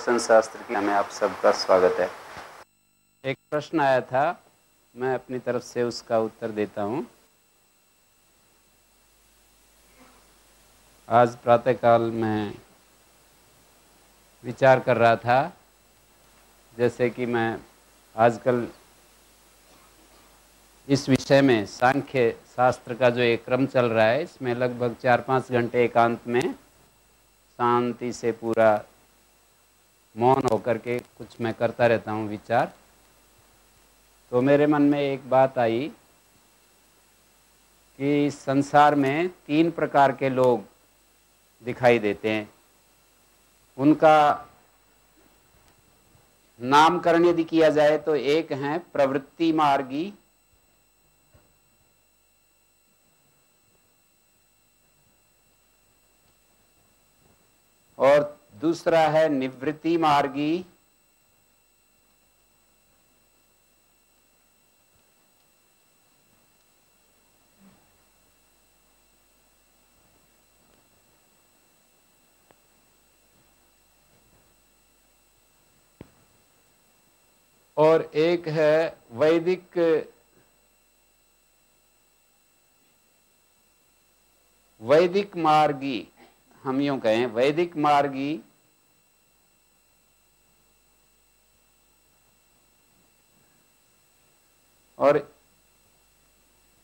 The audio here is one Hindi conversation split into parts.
दर्शन शास्त्र की हमें आप सबका स्वागत है। एक प्रश्न आया था, मैं अपनी तरफ़ से उसका उत्तर देता हूँ। आज प्रातःकाल में विचार कर रहा था, जैसे कि मैं आजकल इस विषय में सांख्य शास्त्र का जो एक क्रम चल रहा है, इसमें लगभग चार पाँच घंटे एकांत में शांति से पूरा मौन होकर के कुछ मैं करता रहता हूँ विचार। तो मेरे मन में एक बात आई कि संसार में तीन प्रकार के लोग दिखाई देते हैं। उनका नामकरण यदि किया जाए तो एक हैं प्रवृत्ति मार्गी, और दूसरा है निवृत्ति मार्गी। और एक है वैदिक वैदिक मार्गी, हम यूँ कहें, वैदिक मार्गी। और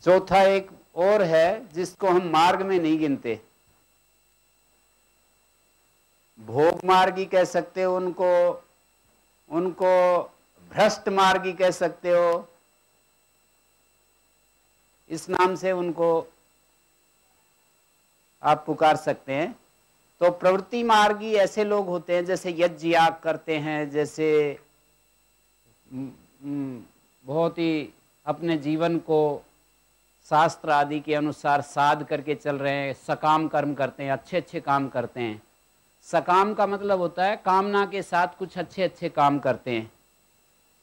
चौथा एक और है, जिसको हम मार्ग में नहीं गिनते। भोग मार्गी कह सकते हो उनको उनको भ्रष्ट मार्गी कह सकते हो। इस नाम से उनको आप पुकार सकते हैं। तो प्रवृत्ति मार्गी ऐसे लोग होते हैं, जैसे यज्ञ याग करते हैं, जैसे बहुत ही अपने जीवन को शास्त्र आदि के अनुसार साध करके चल रहे हैं, सकाम कर्म करते हैं अच्छे अच्छे काम करते हैं। सकाम का मतलब होता है कामना के साथ कुछ अच्छे अच्छे काम करते हैं।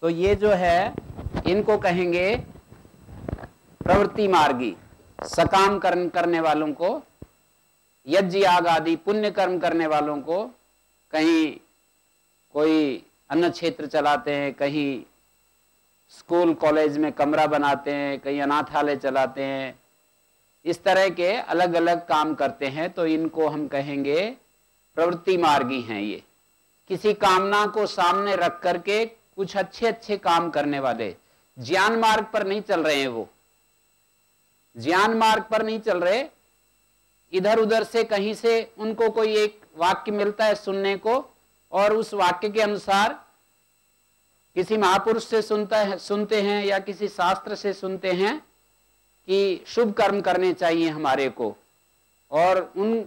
तो ये जो है, इनको कहेंगे प्रवृत्ति मार्गी, सकाम कर्म करने वालों को, यज्ञ याग आदि, पुण्य कर्म करने वालों को कहीं कोई अन्न क्षेत्र चलाते हैं, कहीं स्कूल, कॉलेज में कमरा बनाते हैं, कहीं अनाथालय चलाते हैं, इस तरह के अलग अलग काम करते हैं तो इनको हम कहेंगे प्रवृत्ति मार्गी हैं ये। किसी कामना को सामने रख करके कुछ अच्छे अच्छे काम करने वाले, ज्ञान मार्ग पर नहीं चल रहे हैं वो। ज्ञान मार्ग पर नहीं चल रहे इधर उधर से कहीं से उनको कोई एक वाक्य मिलता है सुनने को, और उस वाक्य के अनुसार किसी महापुरुष से सुनता है, सुनते हैं या किसी शास्त्र से सुनते हैं कि शुभ कर्म करने चाहिए हमारे को और उन,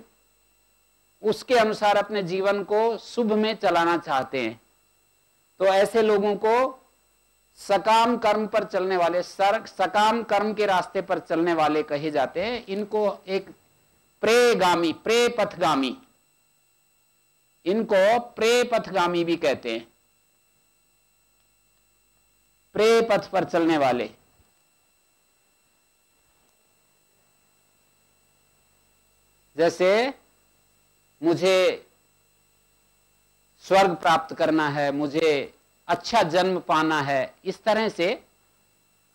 उसके अनुसार अपने जीवन को शुभ में चलाना चाहते हैं। तो ऐसे लोगों को सकाम कर्म पर चलने वाले, सर, सकाम कर्म के रास्ते पर चलने वाले कहे जाते हैं। इनको एक प्रेगामी प्रे पथगामी इनको प्रे पथगामी भी कहते हैं। प्रे पथ पर चलने वाले। जैसे मुझे स्वर्ग प्राप्त करना है, मुझे अच्छा जन्म पाना है, इस तरह से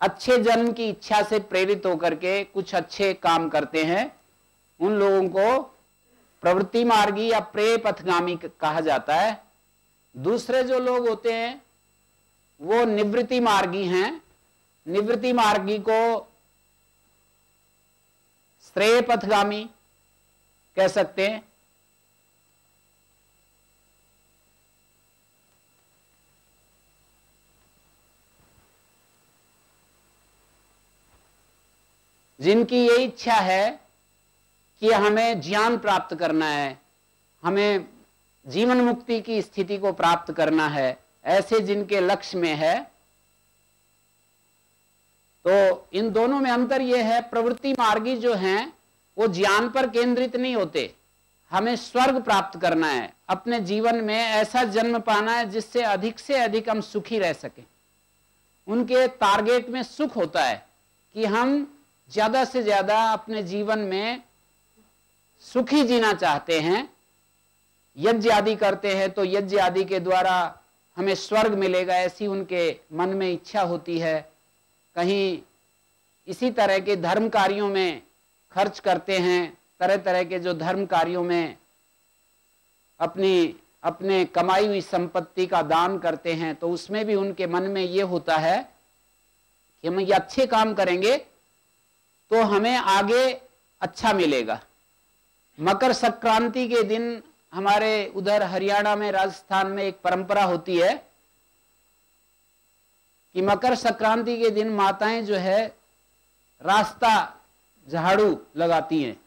अच्छे जन्म की इच्छा से प्रेरित होकर के कुछ अच्छे काम करते हैं। उन लोगों को प्रवृत्ति मार्गी या प्रे पथगामी कहा जाता है। दूसरे जो लोग होते हैं वो निवृत्ति मार्गी हैं। निवृत्ति मार्गी को श्रेय पथगामी कह सकते हैं। जिनकी ये इच्छा है कि हमें ज्ञान प्राप्त करना है, हमें जीवन मुक्ति की स्थिति को प्राप्त करना है ऐसे जिनके लक्ष्य में है तो इन दोनों में अंतर यह है, प्रवृत्ति मार्गी जो हैं, वो ज्ञान पर केंद्रित नहीं होते। हमें स्वर्ग प्राप्त करना है, अपने जीवन में ऐसा जन्म पाना है जिससे अधिक से अधिक हम सुखी रह सकें। उनके टारगेट में सुख होता है कि हम ज़्यादा से ज़्यादा अपने जीवन में सुखी जीना चाहते हैं, यज्ञ आदि करते हैं तो यज्ञ आदि के द्वारा हमें स्वर्ग मिलेगा, ऐसी उनके मन में इच्छा होती है। कहीं इसी तरह के धर्म कार्यों में खर्च करते हैं तरह तरह के जो धर्म कार्यों में अपनी, अपने कमाई हुई संपत्ति का दान करते हैं तो उसमें भी उनके मन में ये होता है कि हम ये अच्छे काम करेंगे तो हमें आगे अच्छा मिलेगा। मकर संक्रांति के दिन हमारे उधर हरियाणा में, राजस्थान में एक परंपरा होती है कि मकर संक्रांति के दिन माताएँ जो है, रास्ता झाड़ू लगाती हैं।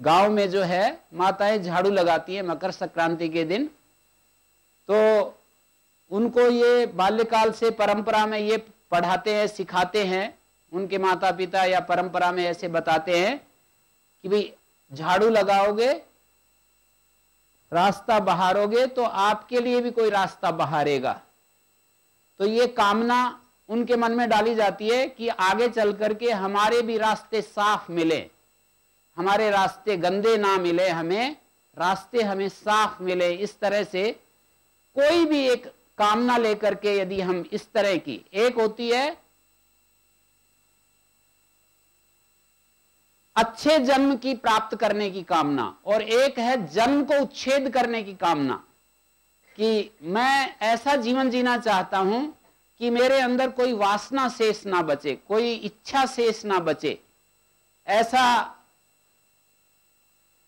गाँव में जो है, माताएँ झाड़ू लगाती हैं मकर संक्रांति के दिन। तो उनको ये बाल्यकाल से परंपरा में ये पढ़ाते हैं, सिखाते हैं, उनके माता पिता या परंपरा में ऐसे बताते हैं कि भाई झाड़ू लगाओगे, रास्ता बहारोगे तो आपके लिए भी कोई रास्ता बहारेगा। तो ये कामना उनके मन में डाली जाती है कि आगे चल करके हमारे भी रास्ते साफ़ मिले, हमारे रास्ते गंदे ना मिले हमें, रास्ते हमें साफ़ मिले। इस तरह से कोई भी एक कामना लेकर के यदि हम इस तरह की, एक होती है अच्छे जन्म की प्राप्त करने की कामना और एक है जन्म को उच्छेद करने की कामना कि मैं ऐसा जीवन जीना चाहता हूँ कि मेरे अंदर कोई वासना शेष ना बचे, कोई इच्छा शेष ना बचे। ऐसा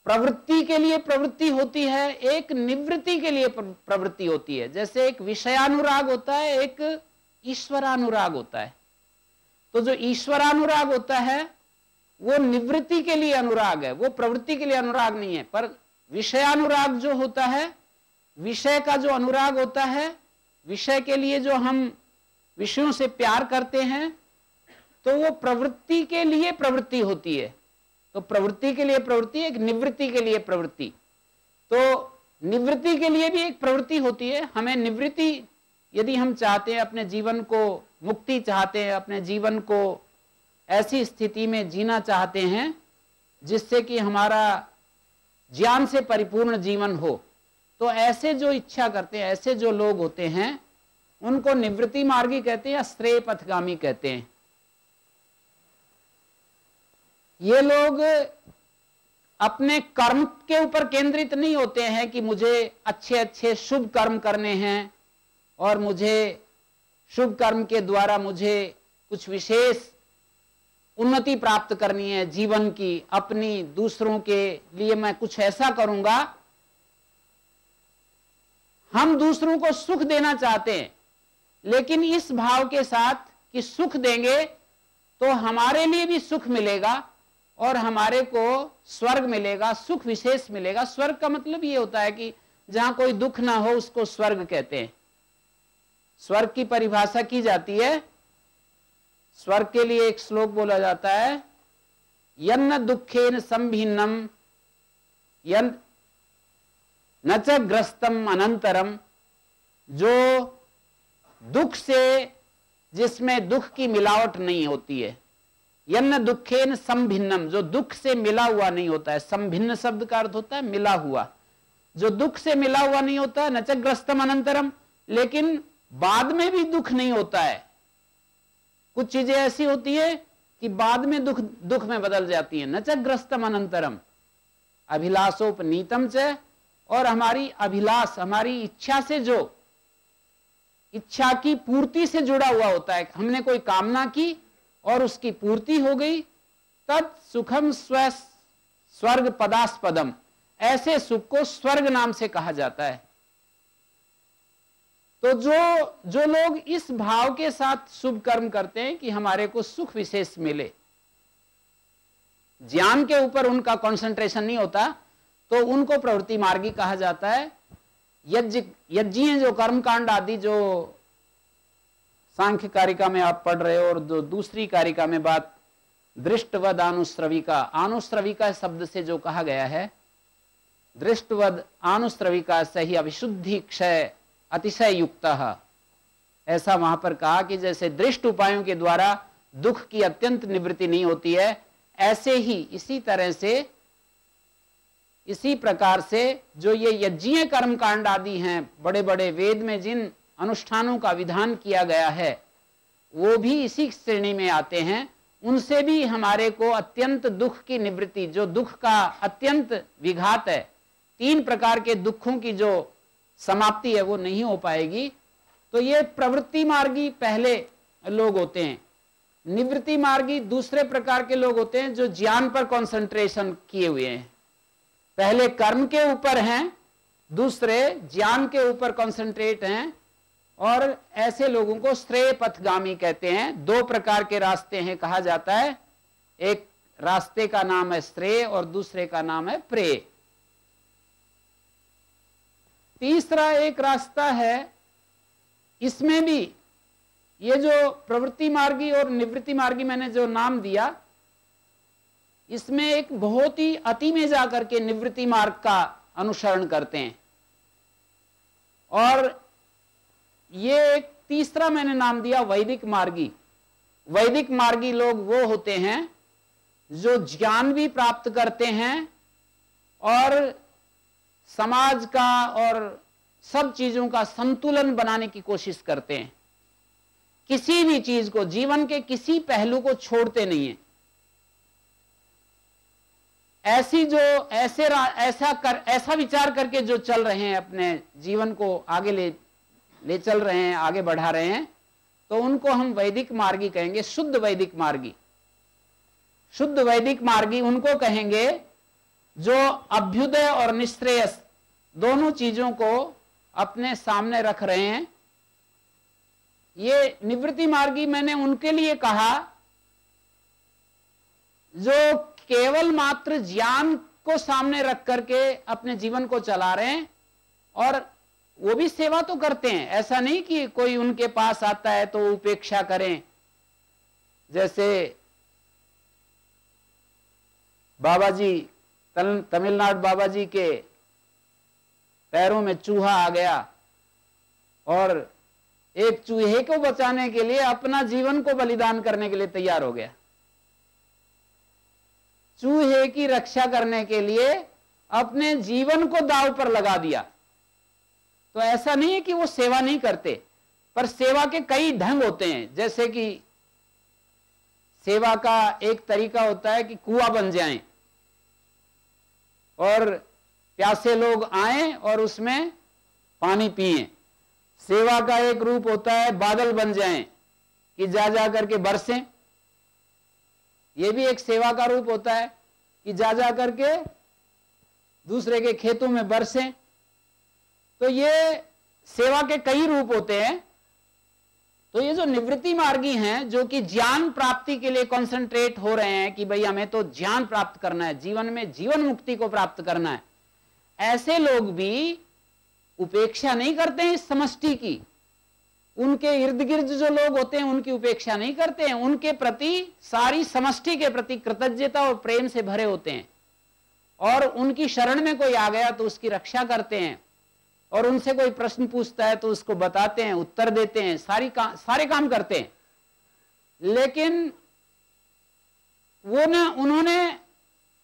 प्रवृत्ति के लिए प्रवृत्ति होती है, एक निवृत्ति के लिए प्रवृत्ति होती है। जैसे एक विषयानुराग होता है, एक ईश्वरानुराग होता है। तो जो ईश्वरानुराग होता है वो निवृत्ति के लिए अनुराग है, वो प्रवृत्ति के लिए अनुराग नहीं है, पर विषयानुराग जो होता है, विषय का जो अनुराग होता है, विषय के लिए जो हम विषयों से प्यार करते हैं तो वो प्रवृत्ति के लिए प्रवृत्ति होती है। तो प्रवृत्ति के लिए प्रवृत्ति, एक निवृत्ति के लिए प्रवृत्ति। तो निवृत्ति के लिए भी एक प्रवृत्ति होती है। हमें निवृत्ति, यदि हम चाहते हैं, अपने जीवन को मुक्ति चाहते हैं, अपने जीवन को ऐसी स्थिति में जीना चाहते हैं जिससे कि हमारा ज्ञान से परिपूर्ण जीवन हो। तो ऐसे जो इच्छा करते हैं, ऐसे जो लोग होते हैं, उनको निवृत्ति मार्गी कहते हैं या श्रेय पथगामी कहते हैं? ये लोग अपने कर्म के ऊपर केंद्रित नहीं होते हैं कि मुझे अच्छे अच्छे शुभ कर्म करने हैं और मुझे शुभ कर्म के द्वारा मुझे कुछ विशेष उन्नति प्राप्त करनी है जीवन की, अपनी, दूसरों के लिए मैं कुछ ऐसा करूँगा। हम दूसरों को सुख देना चाहते हैं, लेकिन इस भाव के साथ कि सुख देंगे तो हमारे लिए भी सुख मिलेगा और हमारे को स्वर्ग मिलेगा, सुख विशेष मिलेगा। स्वर्ग का मतलब ये होता है कि जहाँ कोई दुख ना हो उसको स्वर्ग कहते हैं। स्वर्ग की परिभाषा की जाती है स्वर्ग के लिए एक श्लोक बोला जाता है, यन्न दुखेन संभिन्नम न च ग्रस्तम अनंतरम जो दुख से, जिसमें दुख की मिलावट नहीं होती है, यन्न दुखेन संभिन्नम, जो दुख से मिला हुआ नहीं होता है, संभिन्न शब्द का अर्थ होता है मिला हुआ। जो दुख से मिला हुआ नहीं होता है नचग्रस्तम अनंतरम लेकिन बाद में भी दुख नहीं होता है। कुछ चीज़ें ऐसी होती है कि बाद में दुख दुख में बदल जाती है। न नचग्रस्तम अनंतरम। अभिलाषोपनीतम च, और हमारी अभिलाष, हमारी इच्छा से जो, इच्छा की पूर्ति से जुड़ा हुआ होता है। हमने कोई कामना की और उसकी पूर्ति हो गई तब सुखम स्व स्वर्ग पदास्पदम। ऐसे सुख को स्वर्ग नाम से कहा जाता है। तो जो जो लोग इस भाव के साथ शुभ कर्म करते हैं कि हमारे को सुख विशेष मिले, ज्ञान के ऊपर उनका कंसंट्रेशन नहीं होता तो उनको प्रवृत्ति मार्गी कहा जाता है। यज्ञ यज्ञ जो कर्मकांड आदि जो सांख्य कारिका में आप पढ़ रहे हो और जो दूसरी कारिका में बात दृष्टवद आनुश्रविका आनुश्रविका शब्द से जो कहा गया है, दृष्टवद आनुश्रविका सही अभिशुद्धि क्षय अतिशय युक्त ऐसा वहाँ पर कहा कि जैसे दृष्ट उपायों के द्वारा दुख की अत्यंत निवृत्ति नहीं होती है, ऐसे ही इसी तरह से, इसी प्रकार से जो ये यज्ञीय कर्म कांड आदि हैं बड़े बड़े वेद में जिन अनुष्ठानों का विधान किया गया है, वो भी इसी श्रेणी में आते हैं। उनसे भी हमारे को अत्यंत दुख की निवृत्ति, जो दुख का अत्यंत विघात है, तीन प्रकार के दुखों की जो समाप्ति है, वो नहीं हो पाएगी। तो ये प्रवृत्ति मार्गी पहले लोग होते हैं। निवृत्ति मार्गी दूसरे प्रकार के लोग होते हैं जो ज्ञान पर कंसंट्रेशन किए हुए हैं। पहले कर्म के ऊपर हैं, दूसरे ज्ञान के ऊपर कंसंट्रेट हैं, और ऐसे लोगों को श्रेय पथगामी कहते हैं। दो प्रकार के रास्ते हैं, कहा जाता है। एक रास्ते का नाम है श्रेय और दूसरे का नाम है प्रेय। तीसरा एक रास्ता है, इसमें भी ये जो प्रवृत्ति मार्गी और निवृत्ति मार्गी मैंने जो नाम दिया, इसमें एक बहुत ही अति में जाकर के निवृत्ति मार्ग का अनुसरण करते हैं। और ये एक तीसरा मैंने नाम दिया वैदिक मार्गी। वैदिक मार्गी लोग वो होते हैं जो ज्ञान भी प्राप्त करते हैं और समाज का और सब चीज़ों का संतुलन बनाने की कोशिश करते हैं। किसी भी चीज़ को, जीवन के किसी पहलू को छोड़ते नहीं है। ऐसी जो, ऐसे ऐसा कर, ऐसा विचार करके जो चल रहे हैं अपने जीवन को आगे ले ले चल रहे हैं, आगे बढ़ा रहे हैं तो उनको हम वैदिक मार्गी कहेंगे शुद्ध वैदिक मार्गी। शुद्ध वैदिक मार्गी उनको कहेंगे जो अभ्युदय और निश्रेयस दोनों चीज़ों को अपने सामने रख रहे हैं, ये निवृत्ति मार्गी मैंने उनके लिए कहा, जो केवल मात्र ज्ञान को सामने रख करके अपने जीवन को चला रहे हैं, और वो भी सेवा तो करते हैं। ऐसा नहीं कि कोई उनके पास आता है तो उपेक्षा करें। जैसे बाबा जी तमिलनाडु बाबा जी के पैरों में चूहा आ गया और एक चूहे को बचाने के लिए अपना जीवन को बलिदान करने के लिए तैयार हो गया। चूहे की रक्षा करने के लिए अपने जीवन को दाव पर लगा दिया। तो ऐसा नहीं है कि वो सेवा नहीं करते, पर सेवा के कई ढंग होते हैं। जैसे कि सेवा का एक तरीका होता है कि कुआ बन जाएँ। और प्यासे लोग आए और उसमें पानी पिए। सेवा का एक रूप होता है, बादल बन जाएँ, कि जा जा करके बरसें। ये भी एक सेवा का रूप होता है, कि जा जा करके दूसरे के खेतों में बरसें। तो ये सेवा के कई रूप होते हैं तो ये जो निवृत्ति मार्गी हैं, जो कि ज्ञान प्राप्ति के लिए कंसंट्रेट हो रहे हैं कि भाई हमें तो ज्ञान प्राप्त करना है, जीवन में जीवन मुक्ति को प्राप्त करना है, ऐसे लोग भी उपेक्षा नहीं करते हैं इस समष्टि की। उनके इर्द गिर्द जो लोग होते हैं, उनकी उपेक्षा नहीं करते हैं, उनके प्रति सारी समष्टि के प्रति कृतज्ञता और प्रेम से भरे होते हैं। और उनकी शरण में कोई आ गया तो उसकी रक्षा करते हैं। और उनसे कोई प्रश्न पूछता है तो उसको बताते हैं उत्तर देते हैं सारी का, सारे काम करते हैं। लेकिन वो ना उन्होंने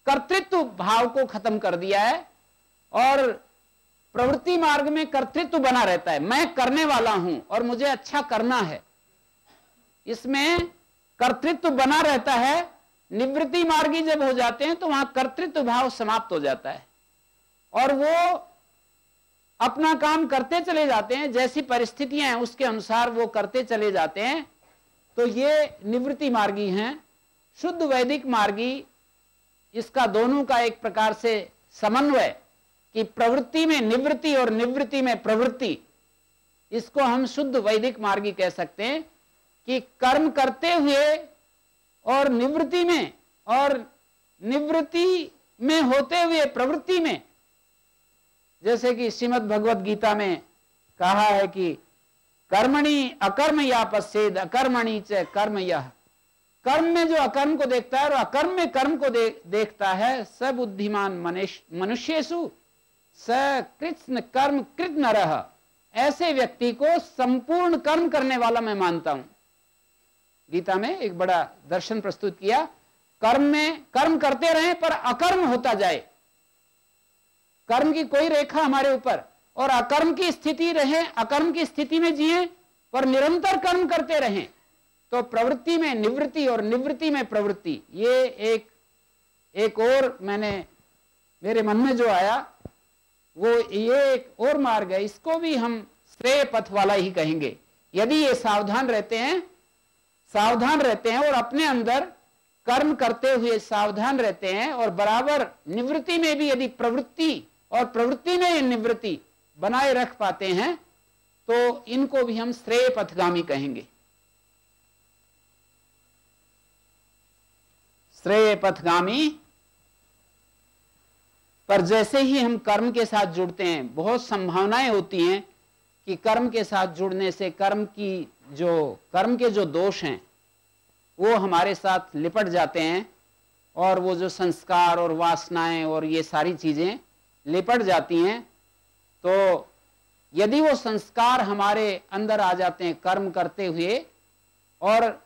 कर्तृत्व भाव को खत्म कर दिया है और प्रवृत्ति मार्ग में कर्तृत्व बना रहता है। मैं करने वाला हूँ और मुझे अच्छा करना है। इसमें कर्तृत्व बना रहता है निवृत्ति मार्गी जब हो जाते हैं तो वहाँ कर्तृत्व भाव समाप्त हो जाता है। और वो अपना काम करते चले जाते हैं, जैसी परिस्थितियाँ हैं, उसके अनुसार वो करते चले जाते हैं। तो ये निवृत्ति मार्गी हैं, शुद्ध वैदिक मार्गी, इसका दोनों का एक प्रकार से समन्वय कि प्रवृत्ति में निवृत्ति और निवृत्ति में प्रवृत्ति, इसको हम शुद्ध वैदिक मार्गी कह सकते हैं कि कर्म करते हुए और निवृत्ति में और निवृत्ति में होते हुए प्रवृत्ति में जैसे कि श्रीमद भगवत गीता में कहा है कि कर्मणि अकर्म या पश्चेद अकर्मणि च कर्म यह कर्म में जो अकर्म को देखता है और अकर्म में कर्म को दे, देखता है सब बुद्धिमान मनुष्यसु स कृष्ण कर्म कृत न रह ऐसे व्यक्ति को संपूर्ण कर्म करने वाला मैं मानता हूँ। गीता में एक बड़ा दर्शन प्रस्तुत किया कर्म में कर्म करते रहे पर अकर्म होता जाए। कर्म की कोई रेखा हमारे ऊपर, और अकर्म की स्थिति रहे, अकर्म की स्थिति में जिए, पर निरंतर कर्म करते रहें तो प्रवृत्ति में निवृत्ति और निवृत्ति में प्रवृत्ति, ये एक एक और मैंने, मेरे मन में जो आया, वो ये एक और मार्ग है, इसको भी हम श्रेय पथ वाला ही कहेंगे। यदि ये सावधान रहते हैं, सावधान रहते हैं और अपने अंदर कर्म करते हुए सावधान रहते हैं, और बराबर निवृत्ति में भी यदि प्रवृत्ति और प्रवृत्ति में निवृत्ति बनाए रख पाते हैं तो इनको भी हम श्रेय पथगामी कहेंगे। श्रेय पथगामी, पर जैसे ही हम कर्म के साथ जुड़ते हैं, बहुत संभावनाएँ होती हैं कि कर्म के साथ जुड़ने से कर्म की जो, कर्म के जो दोष हैं, वो हमारे साथ लिपट जाते हैं, और वो जो संस्कार और वासनाएँ और ये सारी चीज़ें लिपट जाती हैं तो यदि वो संस्कार हमारे अंदर आ जाते हैं, कर्म करते हुए, और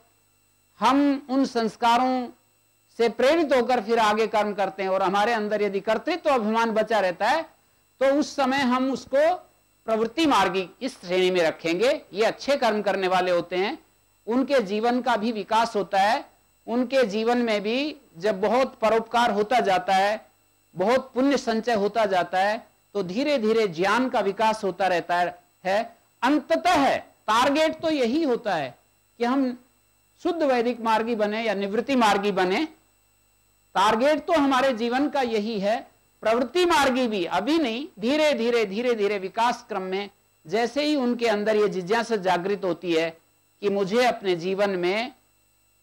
हम उन संस्कारों से प्रेरित होकर फिर आगे कर्म करते हैं, और हमारे अंदर यदि कर्तृत्व तो अभिमान बचा रहता है तो उस समय हम उसको प्रवृत्ति मार्गी इस श्रेणी में रखेंगे। ये अच्छे कर्म करने वाले होते हैं। उनके जीवन का भी विकास होता है। उनके जीवन में भी जब बहुत परोपकार होता जाता है बहुत पुण्य संचय होता जाता है तो धीरे धीरे ज्ञान का विकास होता रहता है। अंततः है टारगेट तो यही होता है कि हम शुद्ध वैदिक मार्गी बने या निवृत्ति मार्गी बने। टारगेट तो हमारे जीवन का यही है, प्रवृत्ति मार्गी भी, अभी नहीं धीरे धीरे धीरे धीरे विकास क्रम में जैसे ही उनके अंदर ये जिज्ञासा जागृत होती है कि मुझे अपने जीवन में,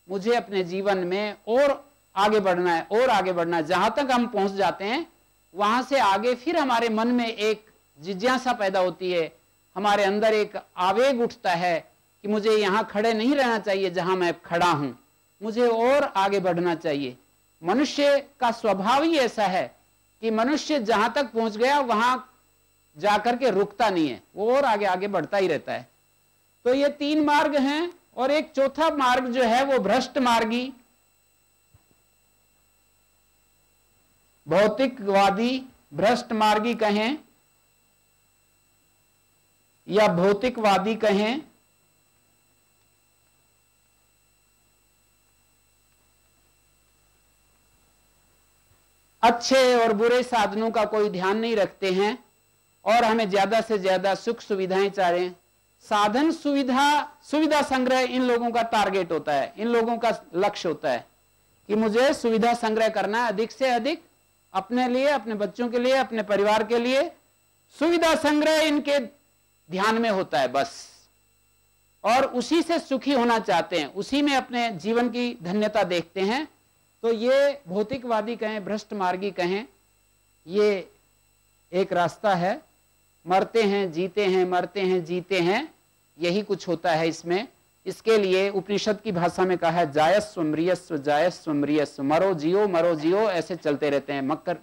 मुझे अपने जीवन में और आगे बढ़ना है, और आगे बढ़ना है। जहाँ तक हम पहुँच जाते हैं, वहाँ से आगे फिर हमारे मन में एक जिज्ञासा पैदा होती है। हमारे अंदर एक आवेग उठता है कि मुझे यहाँ खड़े नहीं रहना चाहिए जहाँ मैं खड़ा हूँ। मुझे और आगे बढ़ना चाहिए। मनुष्य का स्वभाव ही ऐसा है कि मनुष्य जहाँ तक पहुँच गया, वहाँ जाकर के रुकता नहीं है। वो और आगे आगे बढ़ता ही रहता है। तो ये तीन मार्ग हैं, और एक चौथा मार्ग जो है, वो भ्रष्ट मार्गी भौतिकवादी भ्रष्ट मार्गी कहें या भौतिकवादी कहें, अच्छे और बुरे साधनों का कोई ध्यान नहीं रखते हैं और हमें ज़्यादा से ज़्यादा सुख सुविधाएँ चाह। रहे हैं साधन सुविधा सुविधा संग्रह इन लोगों का टारगेट होता है, इन लोगों का लक्ष्य होता है कि मुझे सुविधा संग्रह करना है, अधिक से अधिक अपने लिए, अपने बच्चों के लिए, अपने परिवार के लिए सुविधा संग्रह इनके ध्यान में होता है बस। और उसी से सुखी होना चाहते हैं, उसी में अपने जीवन की धन्यता देखते हैं। तो ये भौतिकवादी कहें भ्रष्ट मार्गी कहें, ये एक रास्ता है। मरते हैं, जीते हैं, मरते हैं, जीते हैं, यही कुछ होता है इसमें। इसके लिए उपनिषद की भाषा में कहा है, जायस्व मृयस्व जायस्व मृयस्व मरो जियो मरो जियो, ऐसे चलते रहते हैं। मक्कर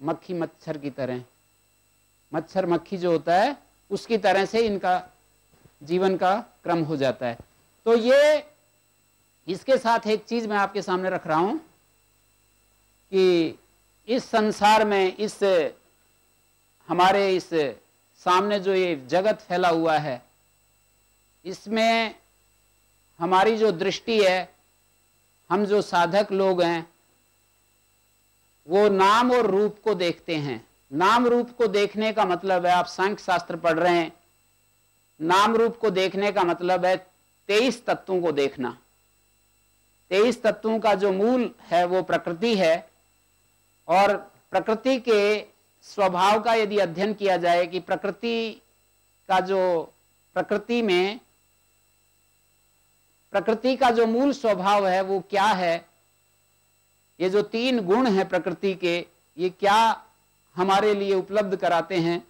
मक्खी, मच्छर की तरह। मच्छर, मक्खी जो होता है, उसकी तरह से इनका जीवन का क्रम हो जाता है। तो ये, इसके साथ एक चीज़ मैं आपके सामने रख रहा हूँ कि इस संसार में, इस हमारे इस सामने जो ये जगत फैला हुआ है इसमें हमारी जो दृष्टि है, हम जो साधक लोग हैं, वो नाम और रूप को देखते हैं। नाम रूप को देखने का मतलब है, आप सांख्य शास्त्र पढ़ रहे हैं, नाम रूप को देखने का मतलब है तेईस तत्वों को देखना। तेईस तत्वों का जो मूल है, वो प्रकृति है, और प्रकृति के स्वभाव का यदि अध्ययन किया जाए कि प्रकृति का जो प्रकृति में प्रकृति का जो मूल स्वभाव है, वो क्या है? ये जो तीन गुण हैं प्रकृति के, ये क्या हमारे लिए उपलब्ध कराते हैं?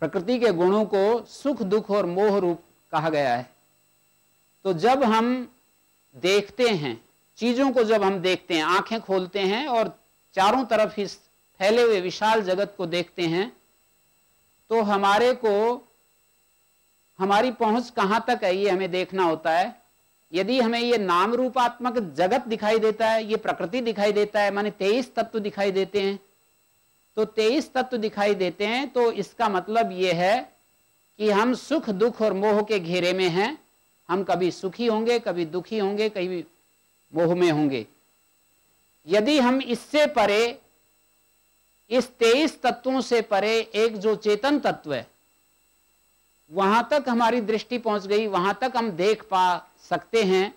प्रकृति के गुणों को सुख, दुख और मोह रूप कहा गया है। तो जब हम देखते हैं, चीज़ों को जब हम देखते हैं, आँखें खोलते हैं और चारों तरफ़ इस फैले हुए विशाल जगत को देखते हैं तो हमारे को हमारी पहुँच कहाँ तक है, ये हमें देखना होता है। यदि हमें ये नाम रूपात्मक जगत दिखाई देता है, ये प्रकृति दिखाई देता है, माने तेईस तत्व दिखाई देते हैं तो तेईस तत्व दिखाई देते हैं तो इसका मतलब ये है कि हम सुख, दुख और मोह के घेरे में हैं। हम कभी सुखी होंगे, कभी दुखी होंगे, कभी मोह में होंगे। यदि हम इससे परे, इस तेईस तत्वों से परे एक जो चेतन तत्व है वहाँ तक हमारी दृष्टि पहुँच गई, वहाँ तक हम देख पा सकते हैं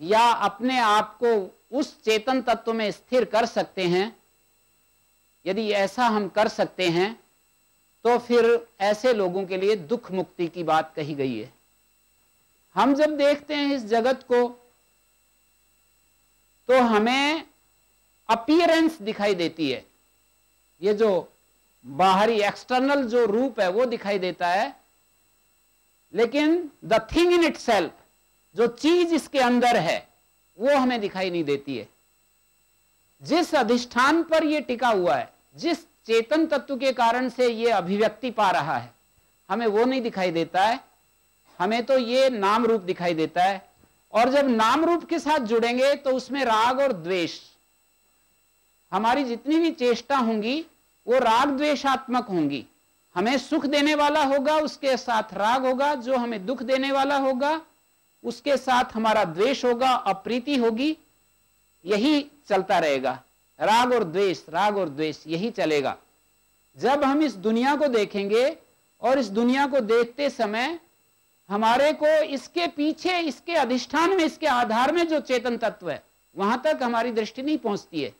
या अपने आप को उस चेतन तत्व में स्थिर कर सकते हैं। यदि ऐसा हम कर सकते हैं तो फिर ऐसे लोगों के लिए दुख मुक्ति की बात कही गई है। हम जब देखते हैं इस जगत को तो हमें अपियरेंस दिखाई देती है। ये जो बाहरी एक्सटर्नल जो रूप है, वो दिखाई देता है लेकिन द थिंग इन इट जो चीज़ इसके अंदर है, वो हमें दिखाई नहीं देती है। जिस अधिष्ठान पर यह टिका हुआ है, जिस चेतन तत्व के कारण से यह अभिव्यक्ति पा रहा है, हमें वो नहीं दिखाई देता है। हमें तो ये नाम रूप दिखाई देता है। और जब नाम रूप के साथ जुड़ेंगे तो उसमें राग और द्वेष। हमारी जितनी भी चेष्टा होंगी, वो राग द्वेषात्मक होंगी। हमें सुख देने वाला होगा, उसके साथ राग होगा, जो हमें दुख देने वाला होगा, उसके साथ हमारा द्वेष होगा, अप्रीति होगी, यही चलता रहेगा। राग और द्वेष, राग और द्वेष, यही चलेगा। जब हम इस दुनिया को देखेंगे और इस दुनिया को देखते समय हमारे को इसके पीछे, इसके अधिष्ठान में, इसके आधार में जो चेतन तत्व है, वहाँ तक हमारी दृष्टि नहीं पहुँचती है।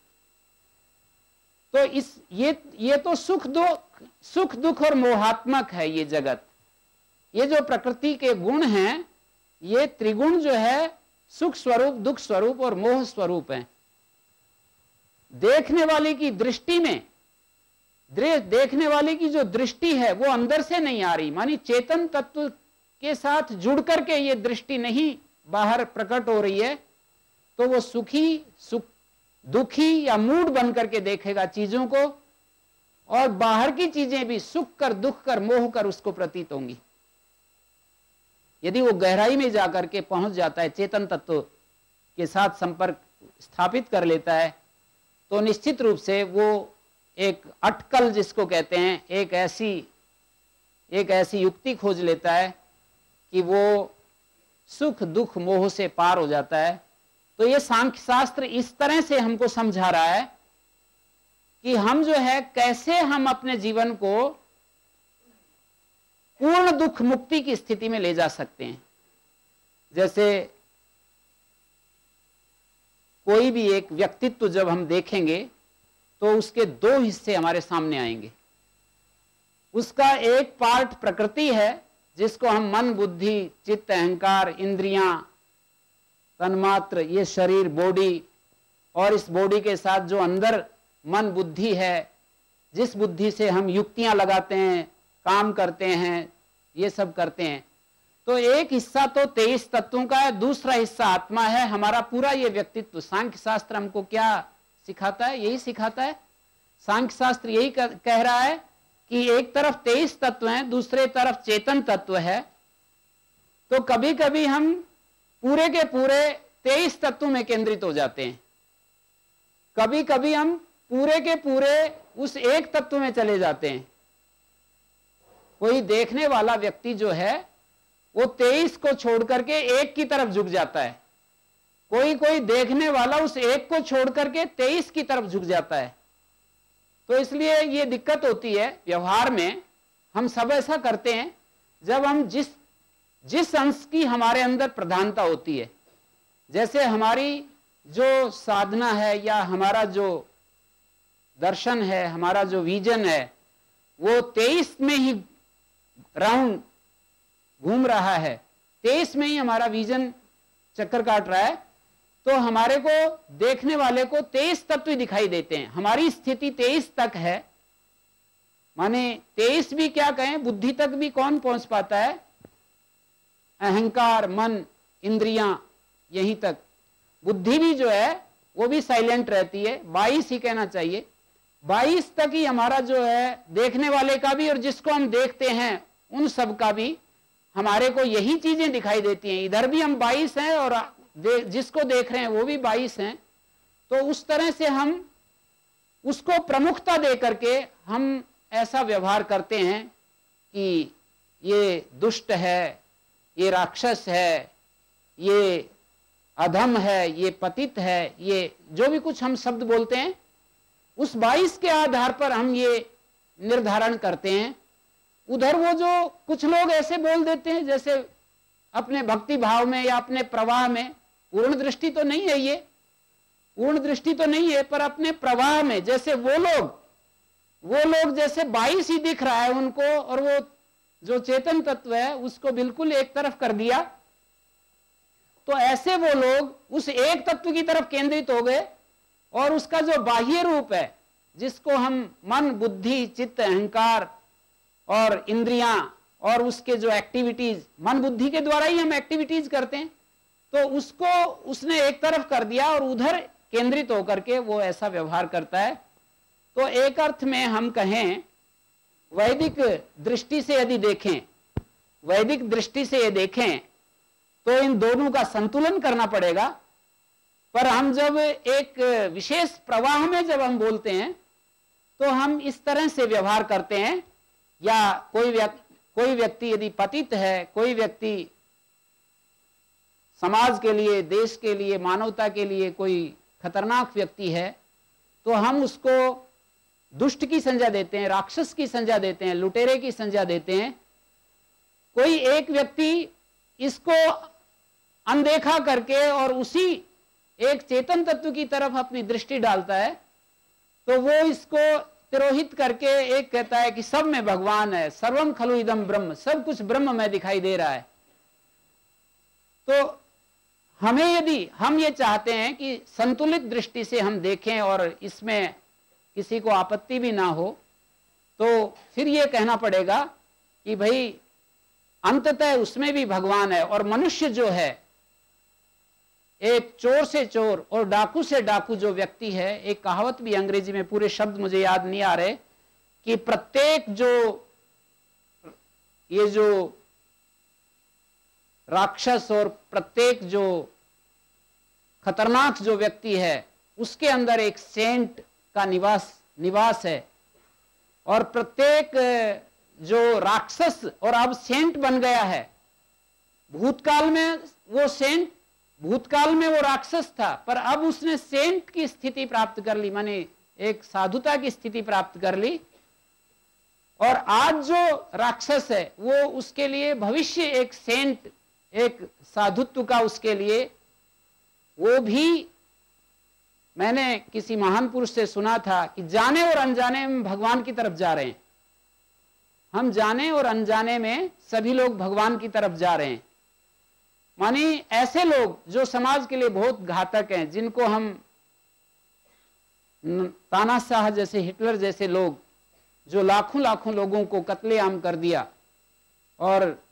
तो इस, ये ये तो सुख दुख सुख दुख और मोहात्मक है ये जगत। ये जो प्रकृति के गुण हैं, ये त्रिगुण जो है, सुख स्वरूप, दुख स्वरूप और मोह स्वरूप है। देखने वाले की दृष्टि में देखने वाले की जो दृष्टि है, वो अंदर से नहीं आ रही। मानी चेतन तत्व के साथ जुड़ करके ये दृष्टि नहीं बाहर प्रकट हो रही है तो वो सुखी, सुख दुखी या मूड बन करके देखेगा चीज़ों को और बाहर की चीज़ें भी सुख कर, दुख कर, मोह कर उसको प्रतीत होंगी। यदि वो गहराई में जाकर के पहुँच जाता है, चेतन तत्व के साथ संपर्क स्थापित कर लेता है तो निश्चित रूप से वो एक अटकल जिसको कहते हैं, एक ऐसी एक ऐसी युक्ति खोज लेता है कि वो सुख, दुख, मोह से पार हो जाता है। तो ये सांख्य शास्त्र इस तरह से हमको समझा रहा है कि हम जो है, कैसे हम अपने जीवन को पूर्ण दुख मुक्ति की स्थिति में ले जा सकते हैं। जैसे कोई भी एक व्यक्तित्व जब हम देखेंगे तो उसके दो हिस्से हमारे सामने आएँगे। उसका एक पार्ट प्रकृति है, जिसको हम मन, बुद्धि, चित्त, अहंकार, इंद्रियाँ तन्मात्र ये शरीर बॉडी और इस बॉडी के साथ जो अंदर मन बुद्धि है, जिस बुद्धि से हम युक्तियाँ लगाते हैं, काम करते हैं, ये सब करते हैं। तो एक हिस्सा तो तेईस तत्वों का है, दूसरा हिस्सा आत्मा है, हमारा पूरा ये व्यक्तित्व। सांख्य शास्त्र हमको क्या सिखाता है? यही सिखाता है। सांख्य शास्त्र यही कह रहा है कि एक तरफ़ तेईस तत्व हैं, दूसरे तरफ़ चेतन तत्व है। तो कभी कभी हम पूरे के पूरे तेईस तत्व में केंद्रित हो जाते हैं। कभी कभी हम पूरे के पूरे उस एक तत्व में चले जाते हैं। कोई देखने वाला व्यक्ति जो है, वो तेईस को छोड़ करके एक की तरफ़ झुक जाता है। कोई कोई देखने वाला उस एक को छोड़ करके तेईस की तरफ़ झुक जाता है। तो इसलिए ये दिक्कत होती है, व्यवहार में हम सब ऐसा करते हैं, जब हम जिस जिस अंश की हमारे अंदर प्रधानता होती है, जैसे हमारी जो साधना है या हमारा जो दर्शन है, हमारा जो विजन है, वो तेईस में ही राउंड घूम रहा है। तेईस में ही हमारा विजन चक्कर काट रहा है। तो हमारे को देखने वाले को तेईस तत्व दिखाई देते हैं। हमारी स्थिति तेईस तक है। माने तेईस भी क्या कहें, बुद्धि तक भी कौन पहुँच पाता है? अहंकार मन इंद्रियाँ यहीं तक। बुद्धि भी जो है वो भी साइलेंट रहती है। बाईस ही कहना चाहिए। बाईस तक ही हमारा जो है देखने वाले का भी और जिसको हम देखते हैं उन सब का भी हमारे को यही चीज़ें दिखाई देती हैं। इधर भी हम बाईस हैं और दे, जिसको देख रहे हैं वो भी बाईस हैं। तो उस तरह से हम उसको प्रमुखता दे करके हम ऐसा व्यवहार करते हैं कि ये दुष्ट है ये राक्षस है, ये अधम है, ये पतित है, ये जो भी कुछ हम शब्द बोलते हैं, उस बाईस के आधार पर हम ये निर्धारण करते हैं। उधर वो जो कुछ लोग ऐसे बोल देते हैं, जैसे अपने भक्ति भाव में या अपने प्रवाह में, पूर्ण दृष्टि तो नहीं है ये, पूर्ण दृष्टि तो नहीं है, पर अपने प्रवाह में, जैसे वो लोग वो लोग जैसे बाईस ही दिख रहा है उनको, और वो जो चेतन तत्व है, उसको बिल्कुल एक तरफ़ कर दिया। तो ऐसे वो लोग उस एक तत्व की तरफ़ केंद्रित हो गए और उसका जो बाह्य रूप है, जिसको हम मन, बुद्धि, चित्त, अहंकार और इंद्रियाँ और उसके जो एक्टिविटीज़ मन, बुद्धि के द्वारा ही हम एक्टिविटीज़ करते हैं तो उसको उसने एक तरफ़ कर दिया और उधर केंद्रित होकर के वो ऐसा व्यवहार करता है। तो एक अर्थ में हम कहें वैदिक दृष्टि से यदि देखें, वैदिक दृष्टि से ये देखें तो इन दोनों का संतुलन करना पड़ेगा। पर हम जब एक विशेष प्रवाह में जब हम बोलते हैं तो हम इस तरह से व्यवहार करते हैं, या कोई व्यक्ति कोई व्यक्ति यदि पतित है, कोई व्यक्ति समाज के लिए, देश के लिए, मानवता के लिए कोई खतरनाक व्यक्ति है तो हम उसको दुष्ट की संज्ञा देते हैं, राक्षस की संज्ञा देते हैं, लुटेरे की संज्ञा देते हैं। कोई एक व्यक्ति इसको अनदेखा करके और उसी एक चेतन तत्व की तरफ़ अपनी दृष्टि डालता है तो वो इसको तिरोहित करके एक कहता है कि सब में भगवान है, सर्वम खलु इदम ब्रह्म, सब कुछ ब्रह्म में दिखाई दे रहा है। तो हमें यदि हम ये चाहते हैं कि संतुलित दृष्टि से हम देखें और इसमें किसी को आपत्ति भी ना हो तो फिर ये कहना पड़ेगा कि भाई, अंततः उसमें भी भगवान है और मनुष्य जो है, एक चोर से चोर और डाकू से डाकू जो व्यक्ति है, एक कहावत भी अंग्रेज़ी में पूरे शब्द मुझे याद नहीं आ रहे, कि प्रत्येक जो, ये जो राक्षस और प्रत्येक जो खतरनाक जो व्यक्ति है, उसके अंदर एक सेंट का निवास निवास है। और प्रत्येक जो राक्षस और अब सेंट बन गया है, भूतकाल में वो सेंट, भूतकाल में वो राक्षस था, पर अब उसने सेंट की स्थिति प्राप्त कर ली, माने एक साधुता की स्थिति प्राप्त कर ली। और आज जो राक्षस है, वो उसके लिए भविष्य एक सेंट, एक साधुत्व का उसके लिए, वो भी मैंने किसी महान पुरुष से सुना था कि जाने और अनजाने में भगवान की तरफ़ जा रहे हैं। हम जाने और अनजाने में सभी लोग भगवान की तरफ़ जा रहे हैं। मानी ऐसे लोग जो समाज के लिए बहुत घातक हैं, जिनको हम तानाशाह जैसे, हिटलर जैसे लोग, जो लाखों लाखों लोगों को कत्लेआम कर दिया और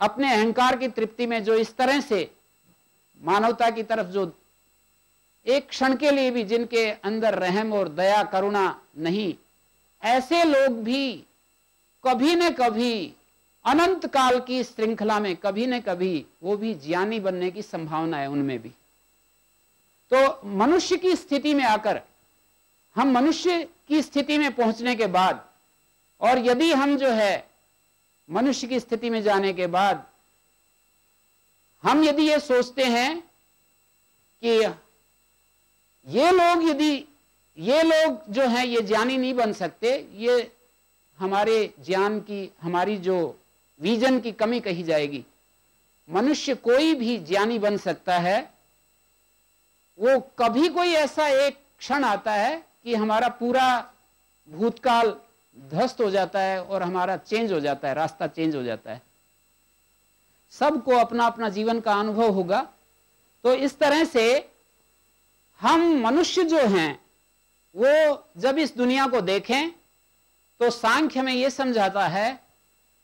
अपने अहंकार की तृप्ति में जो इस तरह से मानवता की तरफ़ जो एक क्षण के लिए भी जिनके अंदर रहम और दया, करुणा नहीं, ऐसे लोग भी कभी न कभी, अनंत काल की श्रृंखला में कभी न कभी वो भी ज्ञानी बनने की संभावना है उनमें भी। तो मनुष्य की स्थिति में आकर, हम मनुष्य की स्थिति में पहुँचने के बाद, और यदि हम जो है मनुष्य की स्थिति में जाने के बाद, हम यदि ये सोचते हैं कि ये लोग यदि, ये लोग जो हैं, ये ज्ञानी नहीं बन सकते, ये हमारे ज्ञान की, हमारी जो विजन की कमी कही जाएगी। मनुष्य कोई भी ज्ञानी बन सकता है, वो कभी कोई ऐसा एक क्षण आता है कि हमारा पूरा भूतकाल ध्वस्त हो जाता है और हमारा चेंज हो जाता है, रास्ता चेंज हो जाता है। सबको अपना अपना जीवन का अनुभव होगा। तो इस तरह से हम मनुष्य जो हैं, वो जब इस दुनिया को देखें तो सांख्य में ये समझाता है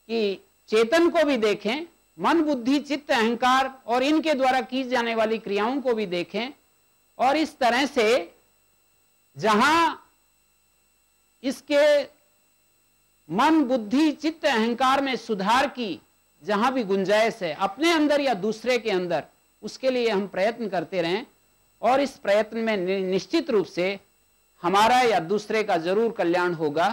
कि चेतन को भी देखें, मन, बुद्धि, चित्त, अहंकार और इनके द्वारा की जाने वाली क्रियाओं को भी देखें और इस तरह से जहाँ इसके मन, बुद्धि, चित्त, अहंकार में सुधार की जहाँ भी गुंजाइश है, अपने अंदर या दूसरे के अंदर, उसके लिए हम प्रयत्न करते रहें। और इस प्रयत्न में निश्चित रूप से हमारा या दूसरे का ज़रूर कल्याण होगा।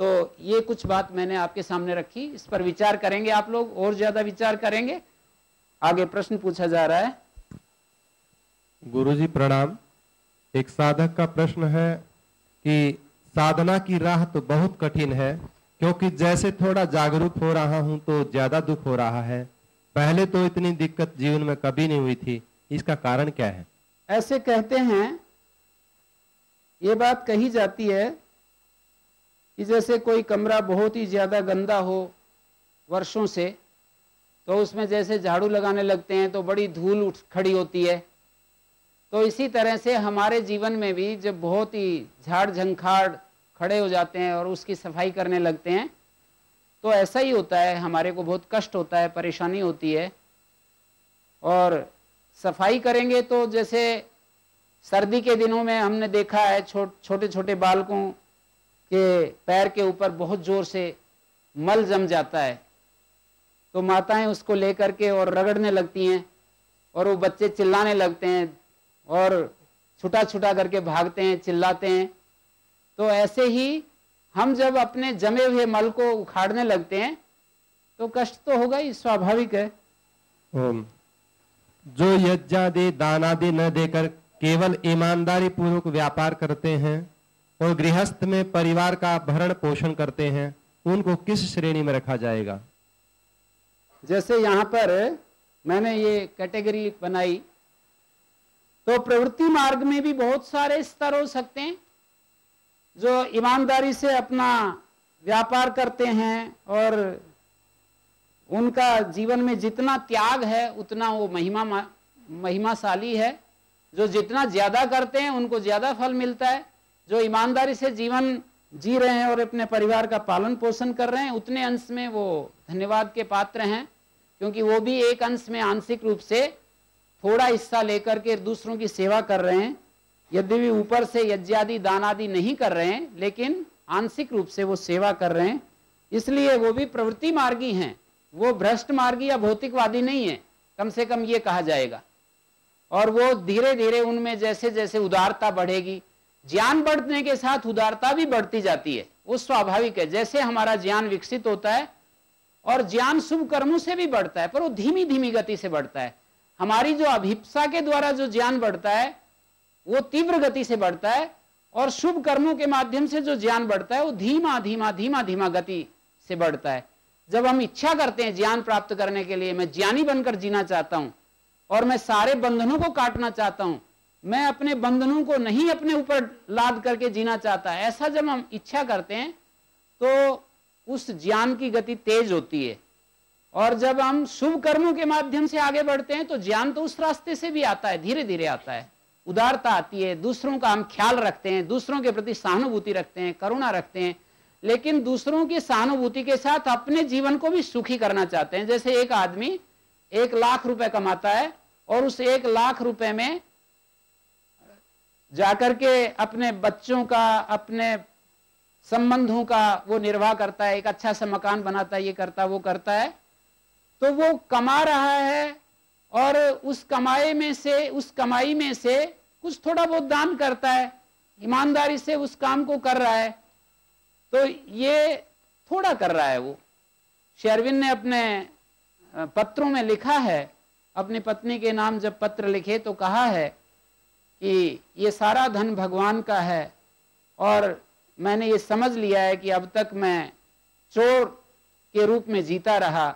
तो ये कुछ बात मैंने आपके सामने रखी। इस पर विचार करेंगे आप लोग, और ज़्यादा विचार करेंगे। आगे प्रश्न पूछा जा रहा है। गुरुजी, प्रणाम। एक साधक का प्रश्न है कि साधना की राह तो बहुत कठिन है, क्योंकि जैसे थोड़ा जागरूक हो रहा हूँ तो ज़्यादा दुख हो रहा है। पहले तो इतनी दिक्कत जीवन में कभी नहीं हुई थी। इसका कारण क्या है? ऐसे कहते हैं, ये बात कही जाती है कि जैसे कोई कमरा बहुत ही ज़्यादा गंदा हो वर्षों से तो उसमें जैसे झाड़ू लगाने लगते हैं तो बड़ी धूल उठ खड़ी होती है। तो इसी तरह से हमारे जीवन में भी जब बहुत ही झाड़ झंखाड़ खड़े हो जाते हैं और उसकी सफ़ाई करने लगते हैं तो ऐसा ही होता है, हमारे को बहुत कष्ट होता है, परेशानी होती है। और सफ़ाई करेंगे तो जैसे सर्दी के दिनों में हमने देखा है छो, छोटे छोटे बालकों के पैर के ऊपर बहुत ज़ोर से मल जम जाता है। तो माताएँ उसको लेकर के और रगड़ने लगती हैं और वो बच्चे चिल्लाने लगते हैं और छुटा छुटा करके भागते हैं चिल्लाते हैं। तो ऐसे ही हम जब अपने जमे हुए मल को उखाड़ने लगते हैं तो कष्ट तो होगा ही स्वाभाविक है। जो यज्ञादि, दानादि न देकर केवल ईमानदारी पूर्वक व्यापार करते हैं और गृहस्थ में परिवार का भरण पोषण करते हैं, उनको किस श्रेणी में रखा जाएगा? जैसे यहाँ पर मैंने ये कैटेगरी बनाई तो प्रवृत्ति मार्ग में भी बहुत सारे स्तर हो सकते हैं, जो ईमानदारी से अपना व्यापार करते हैं और उनका जीवन में जितना त्याग है, उतना वो महिमा महिमाशाली है। जो जितना ज़्यादा करते हैं, उनको ज़्यादा फल मिलता है। जो ईमानदारी से जीवन जी रहे हैं और अपने परिवार का पालन पोषण कर रहे हैं, उतने अंश में वो धन्यवाद के पात्र हैं, क्योंकि वो भी एक अंश में आंशिक रूप से थोड़ा हिस्सा लेकर के दूसरों की सेवा कर रहे हैं। यद्यपि ऊपर से यज्ञादि दान आदि नहीं कर रहे हैं, लेकिन आंशिक रूप से वो सेवा कर रहे हैं। इसलिए वो भी प्रवृत्ति मार्गी हैं। वो भ्रष्ट मार्गी या भौतिकवादी नहीं है, कम से कम ये कहा जाएगा। और वो धीरे धीरे उनमें जैसे जैसे उदारता बढ़ेगी, ज्ञान बढ़ने के साथ उदारता भी बढ़ती जाती है, वो स्वाभाविक है। जैसे हमारा ज्ञान विकसित होता है, और ज्ञान शुभ कर्मों से भी बढ़ता है, पर वो धीमी धीमी गति से बढ़ता है। हमारी जो अभिप्सा के द्वारा जो ज्ञान बढ़ता है, वो तीव्र गति से बढ़ता है, और शुभ कर्मों के माध्यम से जो ज्ञान बढ़ता है, वो धीमा धीमा धीमा धीमा गति से बढ़ता है। जब हम इच्छा करते हैं ज्ञान प्राप्त करने के लिए, मैं ज्ञानी बनकर जीना चाहता हूँ, और मैं सारे बंधनों को काटना चाहता हूँ, मैं अपने बंधनों को नहीं अपने ऊपर लाद करके जीना चाहता, ऐसा जब हम इच्छा करते हैं तो उस ज्ञान की गति तेज होती है। और जब हम शुभ कर्मों के माध्यम से आगे बढ़ते हैं तो ज्ञान तो उस रास्ते से भी आता है धीरे धीरे आता है। उदारता आती है, दूसरों का हम ख्याल रखते हैं, दूसरों के प्रति सहानुभूति रखते हैं, करुणा रखते हैं लेकिन दूसरों की सहानुभूति के साथ अपने जीवन को भी सुखी करना चाहते हैं। जैसे एक आदमी एक लाख रुपए कमाता है और उस एक लाख रुपए में जाकर के अपने बच्चों का, अपने संबंधों का वो निर्वाह करता है, एक अच्छा सा मकान बनाता है, ये करता वो करता है तो वो कमा रहा है और उस कमाई में से, उस कमाई में से कुछ थोड़ा बहुत दान करता है। ईमानदारी से उस काम को कर रहा है। तो ये थोड़ा कर रहा है वो। शेरविन ने अपने पत्रों में लिखा है, अपनी पत्नी के नाम जब पत्र लिखे तो कहा है कि ये सारा धन भगवान का है और मैंने ये समझ लिया है कि अब तक मैं चोर के रूप में जीता रहा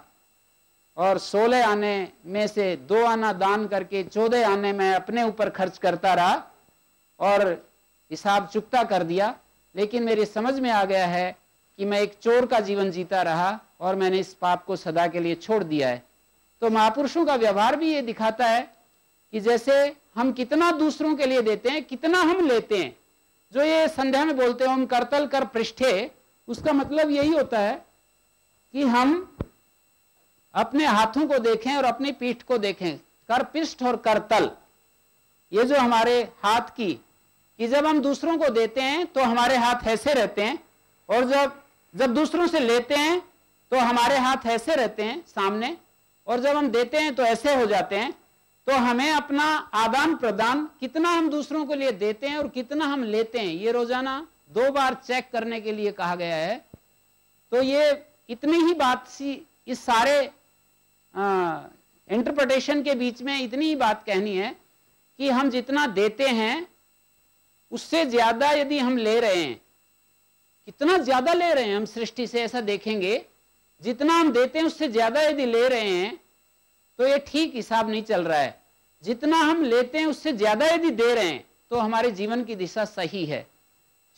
और सोलह आने में से दो आना दान करके चौदह आने में अपने ऊपर खर्च करता रहा और हिसाब चुकता कर दिया। लेकिन मेरी समझ में आ गया है कि मैं एक चोर का जीवन जीता रहा और मैंने इस पाप को सदा के लिए छोड़ दिया है। तो महापुरुषों का व्यवहार भी ये दिखाता है कि जैसे हम कितना दूसरों के लिए देते हैं, कितना हम लेते हैं। जो ये संध्या में बोलते हैं हम करतल कर पृष्ठे उसका मतलब यही होता है कि हम अपने हाथों को देखें और अपनी पीठ को देखें। कर पृष्ठ और करतल, ये जो हमारे हाथ की कि जब हम दूसरों को देते हैं तो हमारे हाथ ऐसे रहते हैं, और जब जब दूसरों से लेते हैं तो हमारे हाथ ऐसे रहते हैं, सामने, और जब हम देते हैं तो ऐसे हो जाते हैं तो हमें अपना आदान प्रदान कितना हम दूसरों के लिए देते हैं, और कितना हम लेते हैं, ये रोज़ाना दो बार चेक करने के लिए कहा गया है। तो ये इतनी ही बात सी, इस सारे इंटरप्रटेशन के बीच में इतनी ही बात कहनी है कि हम जितना देते हैं उससे ज़्यादा यदि हम ले रहे हैं, कितना ज़्यादा ले रहे हैं हम सृष्टि से ऐसा देखेंगे, जितना हम देते हैं उससे ज़्यादा यदि ले रहे हैं तो ये ठीक हिसाब नहीं चल रहा है। जितना हम लेते हैं उससे ज़्यादा यदि दे रहे हैं तो हमारे जीवन की दिशा सही है।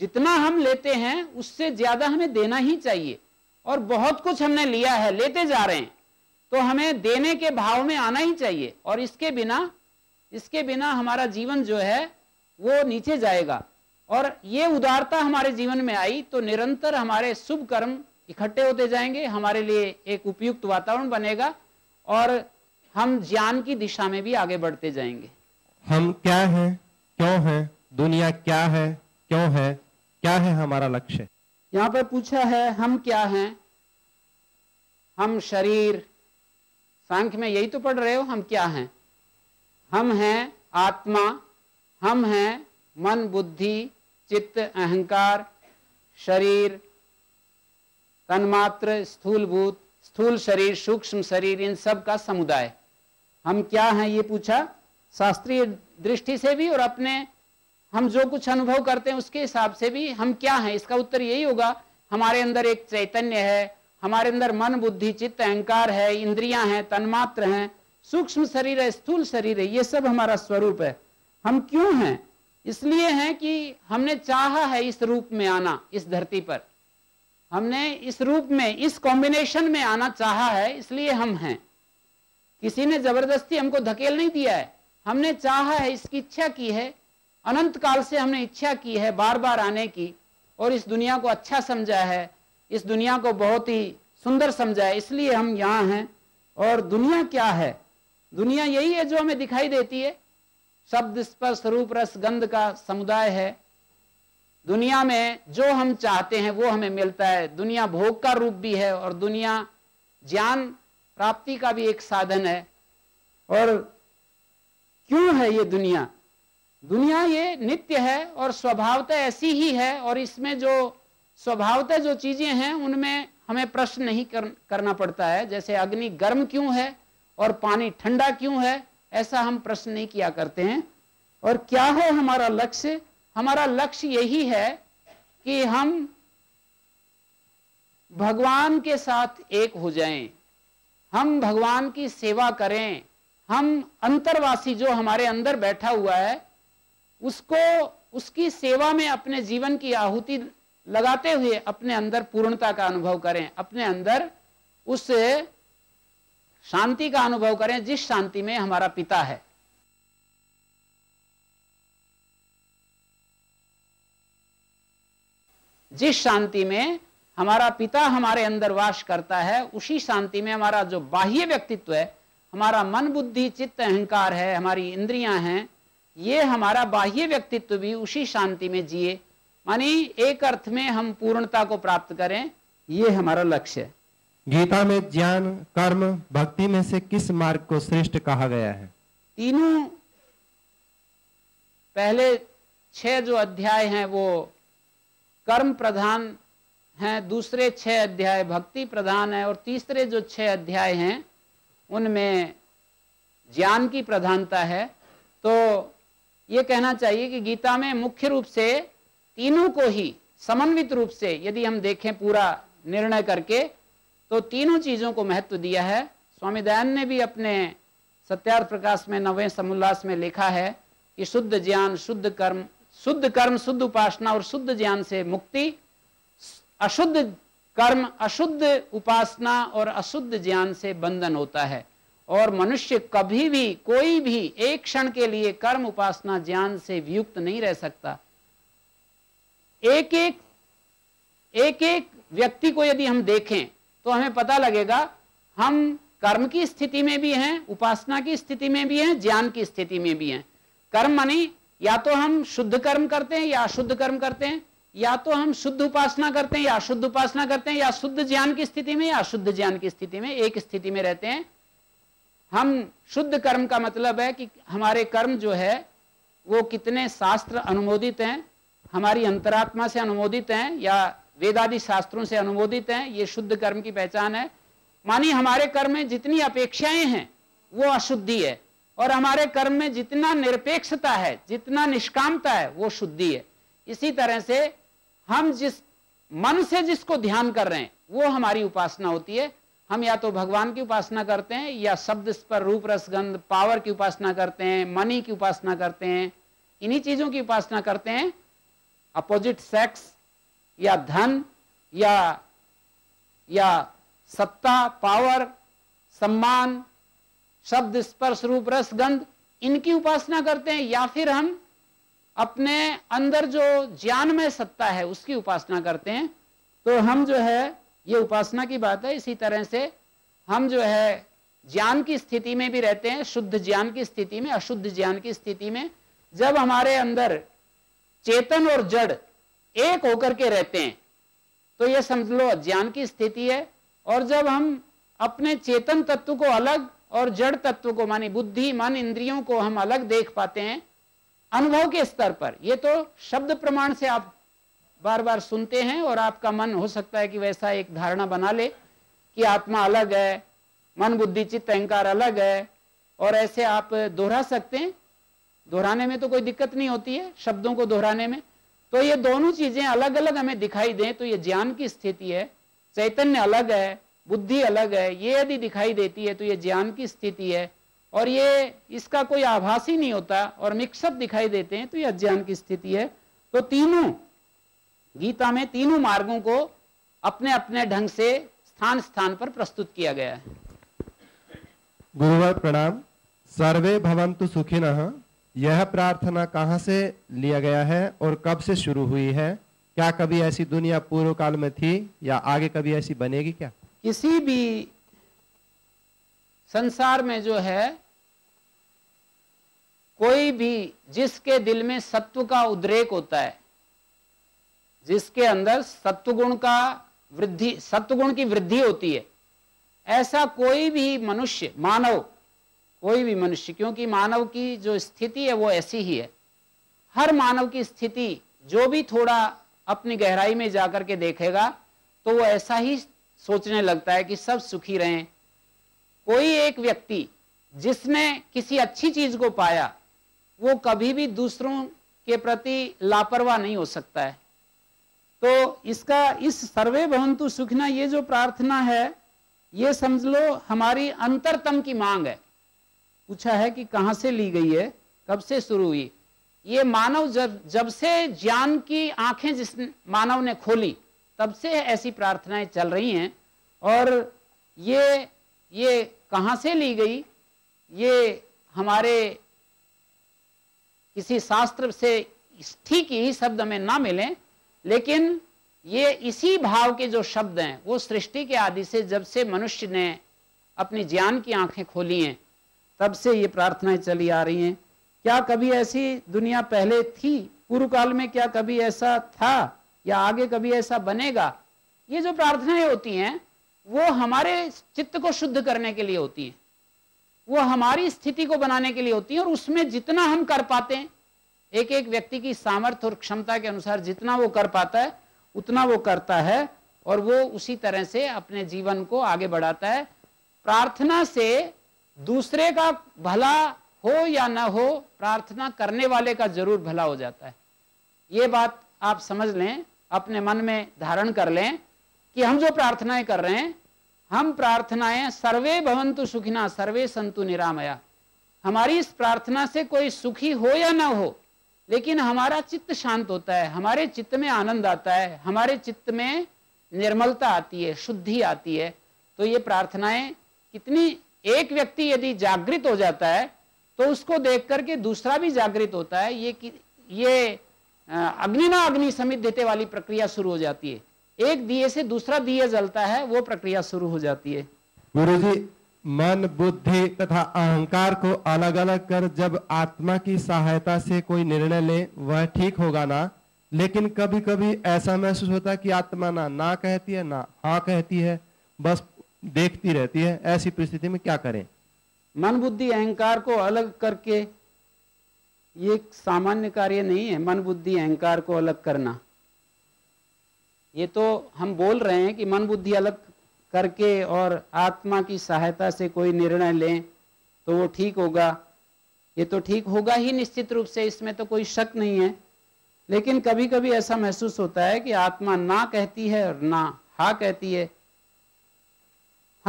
जितना हम लेते हैं, उससे ज़्यादा हमें देना ही चाहिए। और बहुत कुछ हमने लिया है, लेते जा रहे हैं तो हमें देने के भाव में आना ही चाहिए। और इसके बिना इसके बिना हमारा जीवन जो है वो नीचे जाएगा। और ये उदारता हमारे जीवन में आई तो निरंतर हमारे शुभ कर्म इकट्ठे होते जाएँगे हमारे लिए एक उपयुक्त वातावरण बनेगा और हम ज्ञान की दिशा में भी आगे बढ़ते जाएँगे। हम क्या हैं क्यों हैं दुनिया क्या है क्यों है क्या है हमारा लक्ष्य? यहाँ पर पूछा है हम क्या हैं? हम शरीर सांख्य में यही तो पढ़ रहे हो हम क्या हैं? हम हैं आत्मा हम हैं मन, बुद्धि, चित्त, अहंकार, शरीर, तन्मात्र, स्थूलभूत, स्थूल शरीर, सूक्ष्म शरीर, इन सब का समुदाय। हम क्या हैं, ये पूछा? शास्त्रीय दृष्टि से भी और अपने हम जो कुछ अनुभव करते हैं, उसके हिसाब से भी हम क्या हैं? इसका उत्तर यही होगा, हमारे अंदर एक चैतन्य है, हमारे अंदर मन, बुद्धि, चित्त, अहंकार है, इंद्रियाँ हैं, तन्मात्र हैं, सूक्ष्म शरीर है, स्थूल शरीर है, ये सब हमारा स्वरूप है। हम क्यों हैं? इसलिए हैं कि हमने चाहा है इस रूप में आना, इस धरती पर। हमने इस रूप में, इस कॉम्बिनेशन में आना चाहा है, इसलिए हम हैं। किसी ने ज़बरदस्ती हमको धकेल नहीं दिया है। हमने चाहा है इसकी इच्छा की है। अनंत काल से हमने इच्छा की है बार बार आने की, और इस दुनिया को अच्छा समझा है। इस दुनिया को बहुत ही सुंदर समझा है। इसलिए हम यहाँ हैं। और दुनिया क्या है? दुनिया यही है जो हमें दिखाई देती है। शब्द स्पर्श रूप रस गंध का समुदाय है। दुनिया में जो हम चाहते हैं वो हमें मिलता है। दुनिया भोग का रूप भी है और दुनिया ज्ञान प्राप्ति का भी एक साधन है। और क्यों है ये दुनिया? दुनिया ये नित्य है और स्वभावतः ऐसी ही है और इसमें जो स्वभावतः जो चीज़ें हैं उनमें हमें प्रश्न नहीं कर, करना पड़ता है। जैसे अग्नि गर्म क्यों है और पानी ठंडा क्यों है? ऐसा हम प्रश्न नहीं किया करते हैं। और क्या है हमारा लक्ष्य? हमारा लक्ष्य यही है कि हम भगवान के साथ एक हो जाएँ। हम भगवान की सेवा करें। हम अंतरवासी जो हमारे अंदर बैठा हुआ है, उसको, उसकी सेवा में अपने जीवन की आहुति लगाते हुए अपने अंदर पूर्णता का अनुभव करें। अपने अंदर उस शांति का अनुभव करें जिस शांति में हमारा पिता है। जिस शांति में हमारा पिता हमारे अंदर वास करता है, उसी शांति में हमारा जो बाह्य व्यक्तित्व है, हमारा मन बुद्धि, चित्त, अहंकार है, हमारी इंद्रियाँ हैं, ये हमारा बाह्य व्यक्तित्व भी उसी शांति में जिए। मानी एक अर्थ में हम पूर्णता को प्राप्त करें, ये हमारा लक्ष्य है। गीता में ज्ञान, कर्म, भक्ति में से किस मार्ग को श्रेष्ठ कहा गया है? तीनों पहले छह जो अध्याय हैं वो कर्म प्रधान हैं, दूसरे छह अध्याय भक्ति प्रधान है और तीसरे जो छह अध्याय हैं, उनमें ज्ञान की प्रधानता है। तो ये कहना चाहिए कि गीता में मुख्य रूप से तीनों को ही समन्वित रूप से यदि हम देखें पूरा निर्णय करके तो तीनों चीज़ों को महत्व दिया है। स्वामी दयानंद ने भी अपने सत्यार्थ प्रकाश में, नवे समुल्लास में लिखा है कि शुद्ध ज्ञान, शुद्ध कर्म शुद्ध कर्म, शुद्ध उपासना और शुद्ध ज्ञान से मुक्ति, अशुद्ध कर्म, अशुद्ध उपासना और अशुद्ध ज्ञान से बंधन होता है। और मनुष्य कभी भी, कोई भी एक क्षण के लिए कर्म, उपासना, ज्ञान से वियुक्त नहीं रह सकता। एक एक एक एक व्यक्ति को यदि हम देखें तो हमें पता लगेगा, हम कर्म की स्थिति में भी हैं, उपासना की स्थिति में भी हैं, ज्ञान की स्थिति में भी हैं। कर्म मानी, या तो हम शुद्ध कर्म करते हैं, या अशुद्ध कर्म करते हैं, या तो हम शुद्ध उपासना करते हैं, या अशुद्ध उपासना करते हैं, या शुद्ध ज्ञान की स्थिति में, या अशुद्ध ज्ञान की स्थिति में, एक स्थिति में रहते हैं। हम शुद्ध कर्म का मतलब है कि हमारे कर्म जो है, वो कितने शास्त्र अनुमोदित हैं, हमारी अंतरात्मा से अनुमोदित हैं, या वेदादि शास्त्रों से अनुमोदित हैं, ये शुद्ध कर्म की पहचान है। मानी हमारे कर्म में जितनी अपेक्षाएँ हैं, वो अशुद्धि है। और हमारे कर्म में जितना निरपेक्षता है, जितना निष्कामता है, वो शुद्धि है। इसी तरह से हम जिस मन से जिसको ध्यान कर रहे हैं, वो हमारी उपासना होती है। हम या तो भगवान की उपासना करते हैं, या शब्द पर रूप रसगंध पावर की उपासना करते हैं मनी की उपासना करते हैं, इन्हीं चीज़ों की उपासना करते हैं। अपोजिट सेक्स या धन, या या सत्ता, पावर, सम्मान, शब्द, स्पर्श, रूप, रस, गंध, इनकी उपासना करते हैं, या फिर हम अपने अंदर जो ज्ञान में सत्ता है, उसकी उपासना करते हैं। तो हम जो है, ये उपासना की बात है, इसी तरह से हम जो है, ज्ञान की स्थिति में भी रहते हैं, शुद्ध ज्ञान की स्थिति में, अशुद्ध ज्ञान की स्थिति में। जब हमारे अंदर चेतन और जड़ एक होकर के रहते हैं। तो ये समझ लो ज्ञान की स्थिति है और जब हम अपने चेतन तत्व को अलग और जड़ तत्व को, मानी बुद्धि, मन इंद्रियों को हम अलग देख पाते हैं, अनुभव के स्तर पर। ये तो शब्द प्रमाण से आप बार बार सुनते हैं और आपका मन, हो सकता है कि वैसा एक धारणा बना ले कि आत्मा अलग है, मन, बुद्धि, चित्त, अहंकार अलग है और ऐसे आप दोहरा सकते हैं। दोहराने में तो कोई दिक्कत नहीं होती है, शब्दों को दोहराने में। तो ये दोनों चीज़ें अलग अलग हमें दिखाई दें तो ये ज्ञान की स्थिति है, चैतन्य अलग है, बुद्धि अलग है, ये यदि दिखाई देती है तो ये ज्ञान की स्थिति है, और ये इसका कोई आभास ही नहीं होता, और मिक्सअप दिखाई देते हैं तो ये अज्ञान की स्थिति है। तो तीनों, गीता में तीनों मार्गों को अपने अपने ढंग से स्थान स्थान पर प्रस्तुत किया गया है। गुरुवर प्रणाम। सर्वे भवंतु सुखिन। यह प्रार्थना कहाँ से लिया गया है और कब से शुरू हुई है? क्या कभी ऐसी दुनिया पूर्व काल में थी या आगे कभी ऐसी बनेगी क्या? किसी भी संसार में जो है, कोई भी जिसके दिल में सत्व का उद्रेक होता है, जिसके अंदर सत्वगुण का वृद्धि, सत्वगुण की वृद्धि होती है, ऐसा कोई भी मनुष्य, मानव कोई भी मनुष्य, क्योंकि मानव की जो स्थिति है वो ऐसी ही है। हर मानव की स्थिति जो भी थोड़ा अपनी गहराई में जाकर के देखेगा तो वो ऐसा ही सोचने लगता है कि सब सुखी रहें। कोई एक व्यक्ति जिसने किसी अच्छी चीज़ को पाया, वो कभी भी दूसरों के प्रति लापरवाह नहीं हो सकता है। तो इसका, इस सर्वे भवंतु सुखना, ये जो प्रार्थना है, ये समझ लो, हमारी अंतरतम की मांग है। पूछा है कि कहाँ से ली गई है, कब से शुरू हुई। ये मानव जब जब से ज्ञान की आँखें जिस मानव ने खोली, तब से ऐसी प्रार्थनाएँ चल रही हैं। और ये ये कहाँ से ली गई, ये हमारे किसी शास्त्र से ठीक ही शब्द में ना मिले, लेकिन ये इसी भाव के जो शब्द हैं, वो सृष्टि के आदि से जब से मनुष्य ने अपनी ज्ञान की आँखें खोली हैं तब से ये प्रार्थनाएँ चली आ रही हैं। क्या कभी ऐसी दुनिया पहले थी? पूर्व काल में क्या कभी ऐसा था? या आगे कभी ऐसा बनेगा? ये जो प्रार्थनाएँ होती हैं, वो हमारे चित्त को शुद्ध करने के लिए होती हैं। वो हमारी स्थिति को बनाने के लिए होती है और उसमें जितना हम कर पाते हैं एक एक व्यक्ति की सामर्थ्य और क्षमता के अनुसार जितना वो कर पाता है, उतना वो करता है और वो उसी तरह से अपने जीवन को आगे बढ़ाता है। प्रार्थना से दूसरे का भला हो या ना हो, प्रार्थना करने वाले का ज़रूर भला हो जाता है। ये बात आप समझ लें, अपने मन में धारण कर लें कि हम जो प्रार्थनाएँ कर रहे हैं, हम प्रार्थनाएँ सर्वे भवंतु सुखिना, सर्वे संतु निरामया। हमारी इस प्रार्थना से कोई सुखी हो या ना हो, लेकिन हमारा चित्त शांत होता है, हमारे चित्त में आनंद आता है, हमारे चित्त में निर्मलता आती है, शुद्धि आती है। तो ये प्रार्थनाएँ कितनी एक व्यक्ति यदि जागृत हो जाता है तो उसको देख करके दूसरा भी जागृत होता है, ये कि, ये अग्निना अग्नि समित देते वाली प्रक्रिया शुरू हो जाती है। एक दिए से दूसरा दिए जलता है, वो प्रक्रिया शुरू हो जाती है। गुरु जी, मन, बुद्धि तथा अहंकार को अलग अलग कर जब आत्मा की सहायता से कोई निर्णय ले, वह ठीक होगा ना? लेकिन कभी कभी ऐसा महसूस होता है कि आत्मा ना ना कहती है, ना हाँ कहती है। बस देखती रहती है, ऐसी परिस्थिति में क्या करें? मन बुद्धि अहंकार को अलग करके ये सामान्य कार्य नहीं है, मन बुद्धि अहंकार को अलग करना। ये तो हम बोल रहे हैं कि मन बुद्धि अलग करके और आत्मा की सहायता से कोई निर्णय लें तो वो ठीक होगा। ये तो ठीक होगा ही निश्चित रूप से, इसमें तो कोई शक नहीं है। लेकिन कभी कभी ऐसा महसूस होता है कि आत्मा ना कहती है और ना हा कहती है।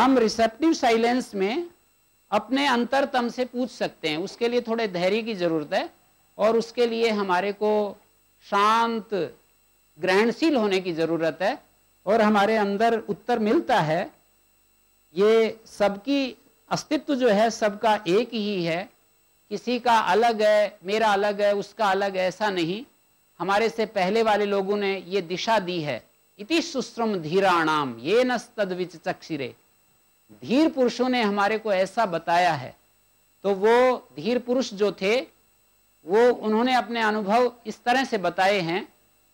हम रिसेप्टिव साइलेंस में अपने अंतरतम से पूछ सकते हैं। उसके लिए थोड़े धैर्य की ज़रूरत है और उसके लिए हमारे को शांत, ग्रहणशील होने की ज़रूरत है और हमारे अंदर उत्तर मिलता है। ये सबकी अस्तित्व जो है, सबका एक ही है। किसी का अलग है, मेरा अलग है, उसका अलग है, ऐसा नहीं। हमारे से पहले वाले लोगों ने ये दिशा दी है। इति सुश्रम धीराणाम, ये नस्तविच चक्षिरे धीर पुरुषों ने हमारे को ऐसा बताया है। तो वो धीर पुरुष जो थे, वो उन्होंने अपने अनुभव इस तरह से बताए हैं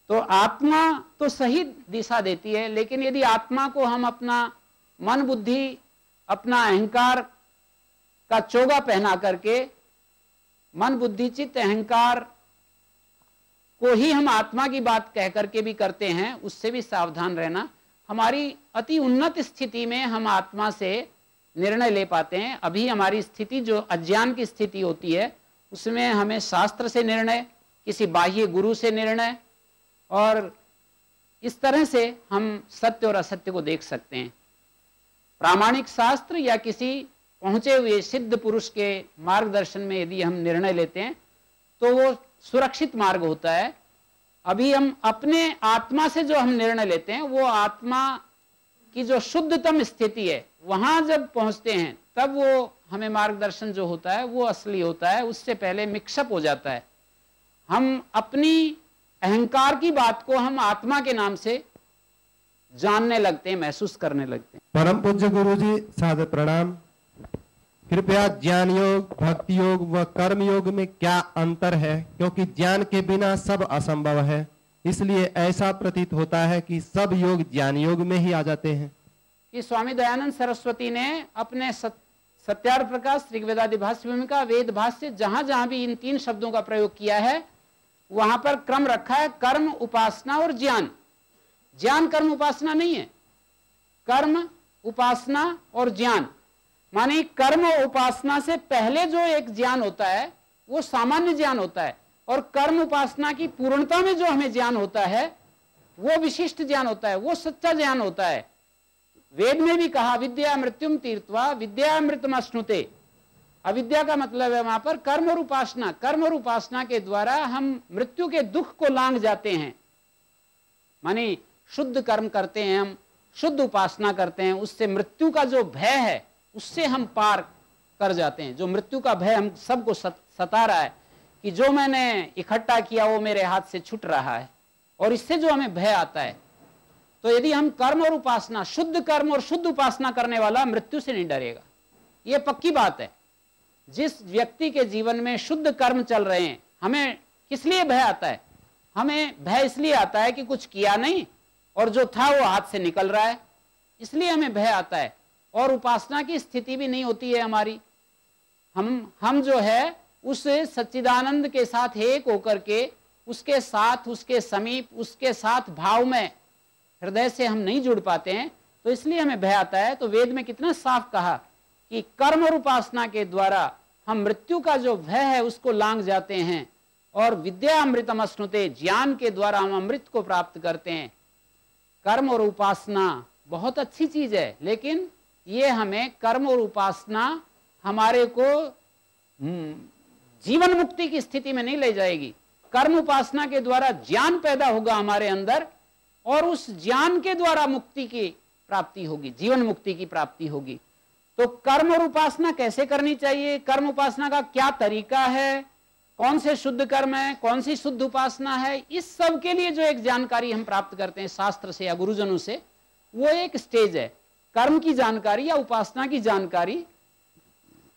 तो आत्मा तो सही दिशा देती है, लेकिन यदि आत्मा को हम अपना मन बुद्धि, अपना अहंकार का चोगा पहना करके, मन बुद्धि, चित्त अहंकार को ही हम आत्मा की बात कह करके भी करते हैं, उससे भी सावधान रहना हमारी अति उन्नत स्थिति में हम आत्मा से निर्णय ले पाते हैं। अभी हमारी स्थिति जो अज्ञान की स्थिति होती है, उसमें हमें शास्त्र से निर्णय, किसी बाह्य गुरु से निर्णय और इस तरह से हम सत्य और असत्य को देख सकते हैं। प्रामाणिक शास्त्र या किसी पहुँचे हुए सिद्ध पुरुष के मार्गदर्शन में यदि हम निर्णय लेते हैं तो वो सुरक्षित मार्ग होता है। अभी हम अपने आत्मा से जो हम निर्णय लेते हैं, वो आत्मा की जो शुद्धतम स्थिति है, वहाँ जब पहुँचते हैं, तब वो हमें मार्गदर्शन जो होता है, वो असली होता है, उससे पहले मिक्सअप हो जाता है। हम अपनी अहंकार की बात को हम आत्मा के नाम से जानने लगते हैं, महसूस करने लगते हैं। परम पूज्य गुरु जी साध प्रणाम। कृपया ज्ञान योग, भक्ति योग व कर्म योग में क्या अंतर है? क्योंकि ज्ञान के बिना सब असंभव है। इसलिए ऐसा प्रतीत होता है कि सब योग ज्ञान योग में ही आ जाते हैं। कि स्वामी दयानंद सरस्वती ने अपने सत्यार प्रकाश, ऋग्वेदादि भाष्य भूमिका वेद भाष्य जहाँ जहाँ भी इन तीन शब्दों का प्रयोग किया है, वहाँ पर क्रम रखा है कर्म, उपासना और ज्ञान। ज्ञान, कर्म, उपासना नहीं है। कर्म, उपासना और ज्ञान। माने कर्म उपासना से पहले जो एक ज्ञान होता है, वो सामान्य ज्ञान होता है। और कर्म उपासना की पूर्णता में जो हमें ज्ञान होता है, वो विशिष्ट ज्ञान होता है, वो सच्चा ज्ञान होता है। वेद में भी कहा, विद्या मृत्युम तीर्थवा विद्या मृतम अश्नुते। अविद्या का मतलब है वहाँ पर कर्म और उपासना। कर्म और उपासना के द्वारा हम मृत्यु के दुख को लांग जाते हैं। मानी शुद्ध कर्म करते हैं हम, शुद्ध उपासना करते हैं, उससे मृत्यु का जो भय है उससे हम पार कर जाते हैं। जो मृत्यु का भय हम सबको सता रहा है कि जो मैंने इकट्ठा किया वो मेरे हाथ से छूट रहा है और इससे जो हमें भय आता है तो यदि हम कर्म और उपासना, शुद्ध कर्म और शुद्ध उपासना करने वाला मृत्यु से नहीं डरेगा। ये पक्की बात है। जिस व्यक्ति के जीवन में शुद्ध कर्म चल रहे हैं, हमें किस लिए भय आता है? हमें भय इसलिए आता है कि कुछ किया नहीं और जो था वो हाथ से निकल रहा है। इसलिए हमें भय आता है और उपासना की स्थिति भी नहीं होती है हमारी। हम हम जो है, उस सच्चिदानंद के साथ एक होकर के, उसके साथ, उसके समीप, उसके साथ भाव में हृदय से हम नहीं जुड़ पाते हैं तो इसलिए हमें भय आता है। तो वेद में कितना साफ़ कहा कि कर्म और उपासना के द्वारा हम मृत्यु का जो भय है, उसको लांग जाते हैं और विद्या अमृतम स्नुते, ज्ञान के द्वारा हम अमृत को प्राप्त करते हैं। कर्म और उपासना बहुत अच्छी चीज़ है, लेकिन ये हमें कर्म और उपासना हमारे को हम्म, जीवन मुक्ति की स्थिति में नहीं ले जाएगी। कर्म उपासना के द्वारा ज्ञान पैदा होगा हमारे अंदर और उस ज्ञान के द्वारा मुक्ति की प्राप्ति होगी जीवन मुक्ति की प्राप्ति होगी। तो कर्म और उपासना कैसे करनी चाहिए? कर्म उपासना का क्या तरीका है? कौन से शुद्ध कर्म है? कौन सी शुद्ध उपासना है? इस सब के लिए जो एक जानकारी हम प्राप्त करते हैं शास्त्र से या गुरुजनों से वो एक स्टेज है। कर्म की जानकारी या उपासना की जानकारी,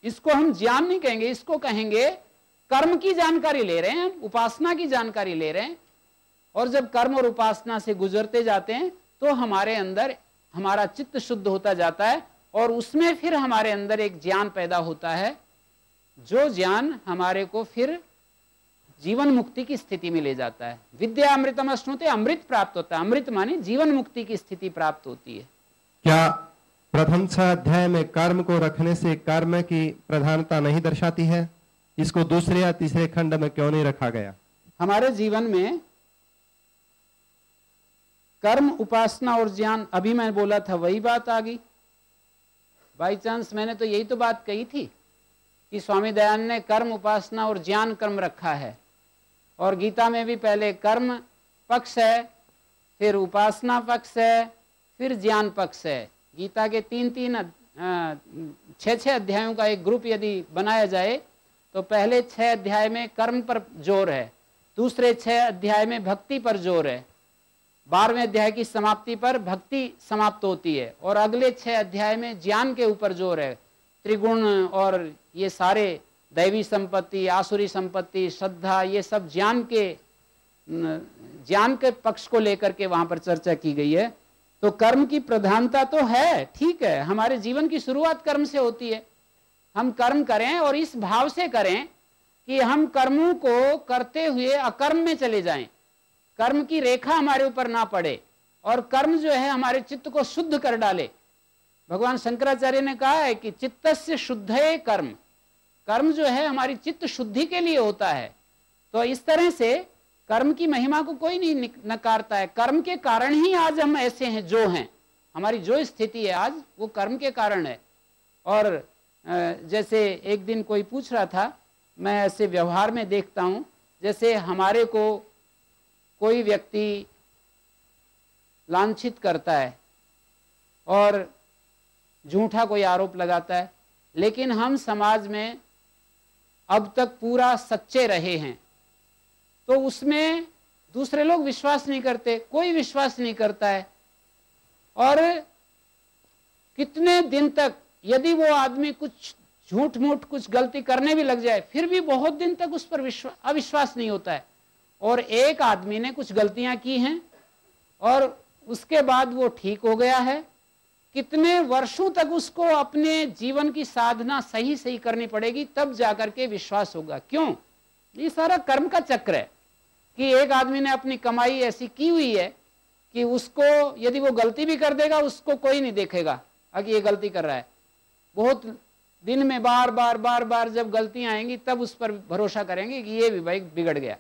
इसको हम ज्ञान नहीं कहेंगे, इसको कहेंगे कर्म की जानकारी ले रहे हैं, उपासना की जानकारी ले रहे हैं, और जब कर्म और उपासना से गुजरते जाते हैं तो हमारे अंदर हमारा चित्त शुद्ध होता जाता है, और उसमें फिर हमारे अंदर एक ज्ञान पैदा होता है, जो ज्ञान हमारे को फिर जीवन मुक्ति की स्थिति में ले जाता है। विद्या अमृतम अश्नुते, अमृत प्राप्त होता है। अमृत माने जीवन मुक्ति की स्थिति प्राप्त होती है। क्या प्रथम छह अध्याय में कर्म को रखने से कर्म की प्रधानता नहीं दर्शाती है। इसको दूसरे या तीसरे खंड में क्यों नहीं रखा गया? हमारे जीवन में कर्म, उपासना और ज्ञान, अभी मैं बोला था, वही बात आ गई। बाई चांस मैंने तो यही तो बात कही थी कि स्वामी दयान ने कर्म, उपासना और ज्ञान कर्म रखा है। और गीता में भी पहले कर्म पक्ष है, फिर उपासना पक्ष है, फिर ज्ञान पक्ष है। गीता के तीन तीन छः छः अध्यायों का एक ग्रुप यदि बनाया जाए तो पहले छः अध्याय में कर्म पर ज़ोर है, दूसरे छः अध्याय में भक्ति पर ज़ोर है, बारहवें अध्याय की समाप्ति पर भक्ति समाप्त होती है, और अगले छह अध्याय में ज्ञान के ऊपर ज़ोर है, त्रिगुण और ये सारे दैवी संपत्ति, आसुरी संपत्ति, श्रद्धा, ये सब ज्ञान के ज्ञान के पक्ष को लेकर के वहाँ पर चर्चा की गई है। तो कर्म की प्रधानता तो है, ठीक है, हमारे जीवन की शुरुआत कर्म से होती है। हम कर्म करें और इस भाव से करें कि हम कर्मों को करते हुए अकर्म में चले जाएँ। कर्म की रेखा हमारे ऊपर ना पड़े और कर्म जो है हमारे चित्त को शुद्ध कर डाले। भगवान शंकराचार्य ने कहा है कि चित्त से शुद्ध कर्म। कर्म जो है हमारी चित्त शुद्धि के लिए होता है। तो इस तरह से कर्म की महिमा को कोई नहीं नकारता है। कर्म के कारण ही आज हम ऐसे हैं, जो हैं। हमारी जो स्थिति है आज, वो कर्म के कारण है। और जैसे एक दिन कोई पूछ रहा था, मैं ऐसे व्यवहार में देखता हूँ, जैसे हमारे को कोई व्यक्ति लांछित करता है और झूठा कोई आरोप लगाता है, लेकिन हम समाज में अब तक पूरा सच्चे रहे हैं। तो उसमें दूसरे लोग विश्वास नहीं करते, कोई विश्वास नहीं करता है। और कितने दिन तक यदि वो आदमी कुछ झूठ मूठ कुछ गलती करने भी लग जाए, फिर भी बहुत दिन तक उस पर विश्वास अविश्वास नहीं होता है। और एक आदमी ने कुछ गलतियाँ की हैं और उसके बाद वो ठीक हो गया है। कितने वर्षों तक उसको अपने जीवन की साधना सही सही करनी पड़ेगी, तब जाकर के विश्वास होगा। क्यों? ये सारा कर्म का चक्र है। कि एक आदमी ने अपनी कमाई ऐसी की हुई है कि उसको, यदि वो गलती भी कर देगा, उसको कोई नहीं देखेगा अगर ये गलती कर रहा है। बहुत दिन में बार बार बार बार जब गलतियाँ आएँगी, तब उस पर भरोसा करेंगे कि ये भी भाई बिगड़ गया।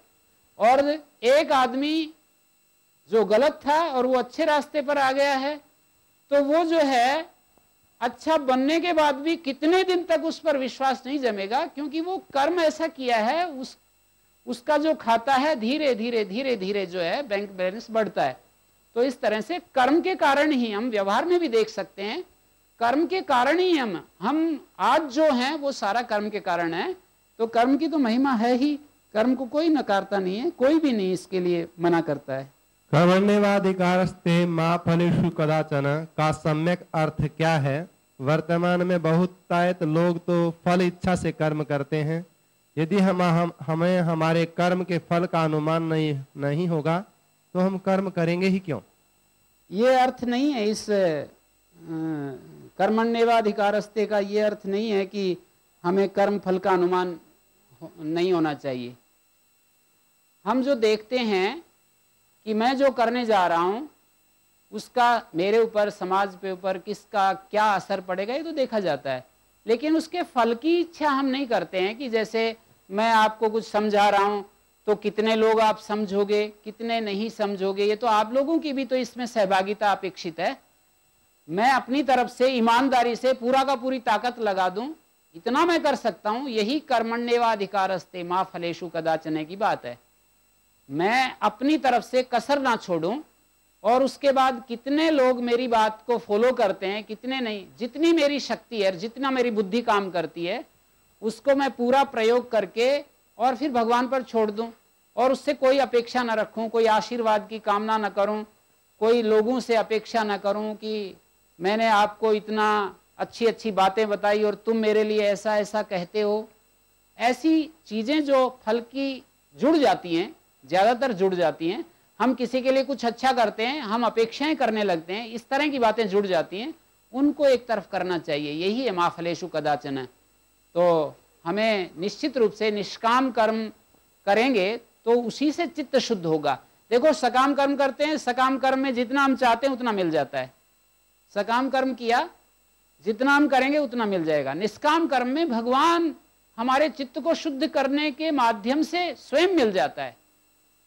और एक आदमी जो गलत था और वो अच्छे रास्ते पर आ गया है तो वो जो है अच्छा बनने के बाद भी कितने दिन तक उस पर विश्वास नहीं जमेगा, क्योंकि वो कर्म ऐसा किया है, उस उसका जो खाता है, धीरे धीरे धीरे धीरे जो है बैंक बैलेंस बढ़ता है। तो इस तरह से कर्म के कारण ही हम व्यवहार में भी देख सकते हैं। कर्म के कारण ही हम हम आज जो हैं, वो सारा कर्म के कारण है। तो कर्म की तो महिमा है ही। कर्म को कोई नकारता नहीं है, कोई भी नहीं इसके लिए मना करता है। कर्मण्यवाधिकारस्ते माँ फलेशु कदाचन, का सम्यक अर्थ क्या है? वर्तमान में बहुत तायत लोग तो फल इच्छा से कर्म करते हैं। यदि हम, हम हमें हमारे कर्म के फल का अनुमान नहीं नहीं होगा तो हम कर्म करेंगे ही क्यों? ये अर्थ नहीं है इस कर्मण्यवाधिकारस्ते का ये अर्थ नहीं है कि हमें कर्म फल का अनुमान नहीं होना चाहिए। हम जो देखते हैं कि मैं जो करने जा रहा हूँ उसका मेरे ऊपर समाज पे ऊपर किसका क्या असर पड़ेगा ये तो देखा जाता है। लेकिन उसके फल की इच्छा हम नहीं करते हैं कि जैसे मैं आपको कुछ समझा रहा हूँ तो कितने लोग आप समझोगे, कितने नहीं समझोगे? ये तो आप लोगों की भी तो इसमें सहभागिता अपेक्षित है। मैं अपनी तरफ़ से ईमानदारी से पूरा का पूरी ताकत लगा दूँ, इतना मैं कर सकता हूँ, यही कर्मण्यवाधिकारस्ते माँ फलेशु कदाचने की बात है। मैं अपनी तरफ़ से कसर ना छोड़ूं और उसके बाद कितने लोग मेरी बात को फॉलो करते हैं, कितने नहीं, जितनी मेरी शक्ति है, जितना मेरी बुद्धि काम करती है, उसको मैं पूरा प्रयोग करके और फिर भगवान पर छोड़ दूँ। और उससे कोई अपेक्षा ना रखूँ, कोई आशीर्वाद की कामना ना करूँ, कोई लोगों से अपेक्षा ना करूँ कि मैंने आपको इतना अच्छी अच्छी बातें बताई और तुम मेरे लिए ऐसा ऐसा कहते हो। ऐसी चीज़ें जो फल की जुड़ जाती हैं, ज़्यादातर जुड़ जाती हैं हम किसी के लिए कुछ अच्छा करते हैं, हम अपेक्षाएँ करने लगते हैं, इस तरह की बातें जुड़ जाती हैं, उनको एक तरफ़ करना चाहिए, यही है माफलेशु कदाचन तो हमें निश्चित रूप से निष्काम कर्म करेंगे तो उसी से चित्त शुद्ध होगा। देखो, सकाम कर्म करते हैं, सकाम कर्म में जितना हम चाहते हैं, उतना मिल जाता है। सकाम कर्म किया, जितना हम करेंगे, उतना मिल जाएगा। निष्काम कर्म में भगवान हमारे चित्त को शुद्ध करने के माध्यम से स्वयं मिल जाता है।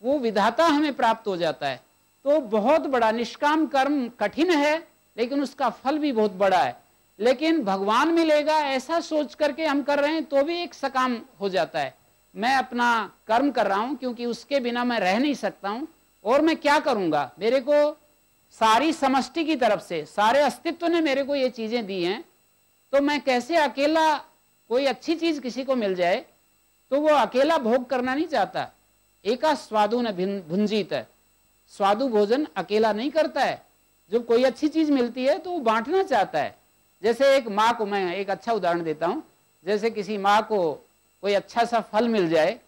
वो विधाता हमें प्राप्त हो जाता है। तो बहुत बड़ा निष्काम कर्म कठिन है, लेकिन उसका फल भी बहुत बड़ा है। लेकिन भगवान मिलेगा ऐसा सोच करके हम कर रहे हैं तो भी एक सकाम हो जाता है। मैं अपना कर्म कर रहा हूँ, क्योंकि उसके बिना मैं रह नहीं सकता हूँ। और मैं क्या करूँगा? मेरे को सारी समष्टि की तरफ़ से, सारे अस्तित्व ने मेरे को ये चीज़ें दी हैं। तो मैं कैसे अकेला कोई अच्छी चीज़ किसी को मिल जाए तो वो अकेला भोग करना नहीं चाहता। एका स्वादु न भुंजित है। स्वादु भोजन अकेला नहीं करता है। जब कोई अच्छी चीज़ मिलती है तो वो बांटना चाहता है। जैसे एक माँ को मैं एक अच्छा उदाहरण देता हूँ। जैसे किसी माँ को कोई अच्छा सा फल मिल जाए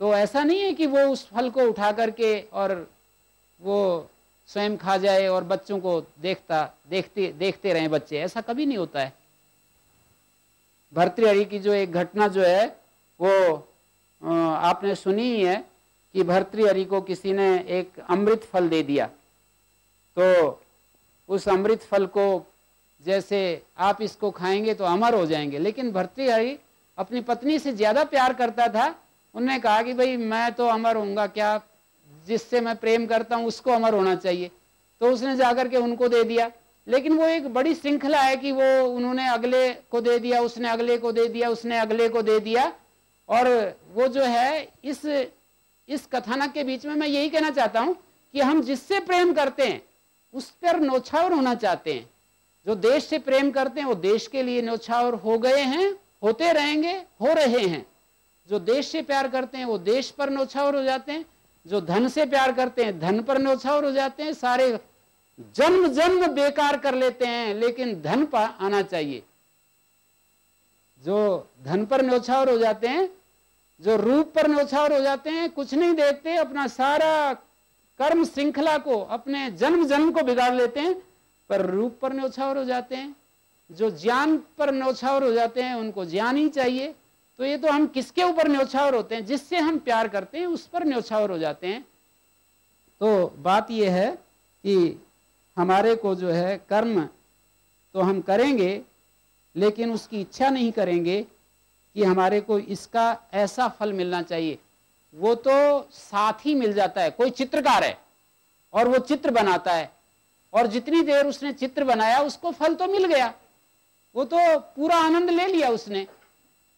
तो ऐसा नहीं है कि वो उस फल को उठा करके और वो स्वयं खा जाए और बच्चों को देखता, देखते देखते रहे बच्चे। ऐसा कभी नहीं होता है। भर्तृहरि की जो एक घटना जो है, वो आपने सुनी ही कि भर्तृहरि को किसी ने एक अमृत फल दे दिया। तो उस अमृत फल को जैसे आप इसको खाएँगे तो अमर हो जाएँगे। लेकिन भर्तृहरि अपनी पत्नी से ज़्यादा प्यार करता था। उन्होंने कहा कि भाई, मैं तो अमर हूँगा क्या जिससे मैं प्रेम करता हूँ उसको अमर होना चाहिए। तो उसने जाकर के उनको दे दिया। लेकिन वो एक बड़ी श्रृंखला है कि वो उन्होंने अगले को दे दिया, उसने अगले को दे दिया, उसने अगले को दे दिया। और वो जो है, इस इस कथानक के बीच में मैं यही कहना चाहता हूँ कि हम जिससे प्रेम करते हैं उस पर नौछावर होना चाहते हैं। जो देश से प्रेम करते हैं, वो देश के लिए नौछावर हो गए हैं, होते रहेंगे, हो रहे हैं। जो देश से प्यार करते हैं, वो देश पर नौछावर हो जाते हैं। जो धन से प्यार करते हैं, धन पर नौछावर हो जाते हैं। सारे जन्म जन्म बेकार कर लेते हैं, लेकिन धन पर आना चाहिए। जो धन पर न्यौछावर हो जाते हैं जो रूप पर न्यौछावर हो जाते हैं, कुछ नहीं देखते, अपना सारा कर्म श्रृंखला को, अपने जन्म जन्म को बिगाड़ लेते हैं, पर रूप पर न्यौछावर हो जाते हैं। जो ज्ञान पर न्यौछावर हो जाते हैं, उनको ज्ञान ही चाहिए। तो ये तो हम किसके ऊपर न्यौछावर होते हैं, जिससे हम प्यार करते हैं, उस पर न्यौछावर हो जाते हैं। तो बात यह है कि हमारे को जो है कर्म तो हम करेंगे, लेकिन उसकी इच्छा नहीं करेंगे। कि हमारे को इसका ऐसा फल मिलना चाहिए। वो तो साथ ही मिल जाता है, कोई चित्रकार है, और वो चित्र बनाता है, और जितनी देर उसने चित्र बनाया, उसको फल तो मिल गया। वो तो पूरा आनंद ले लिया उसने।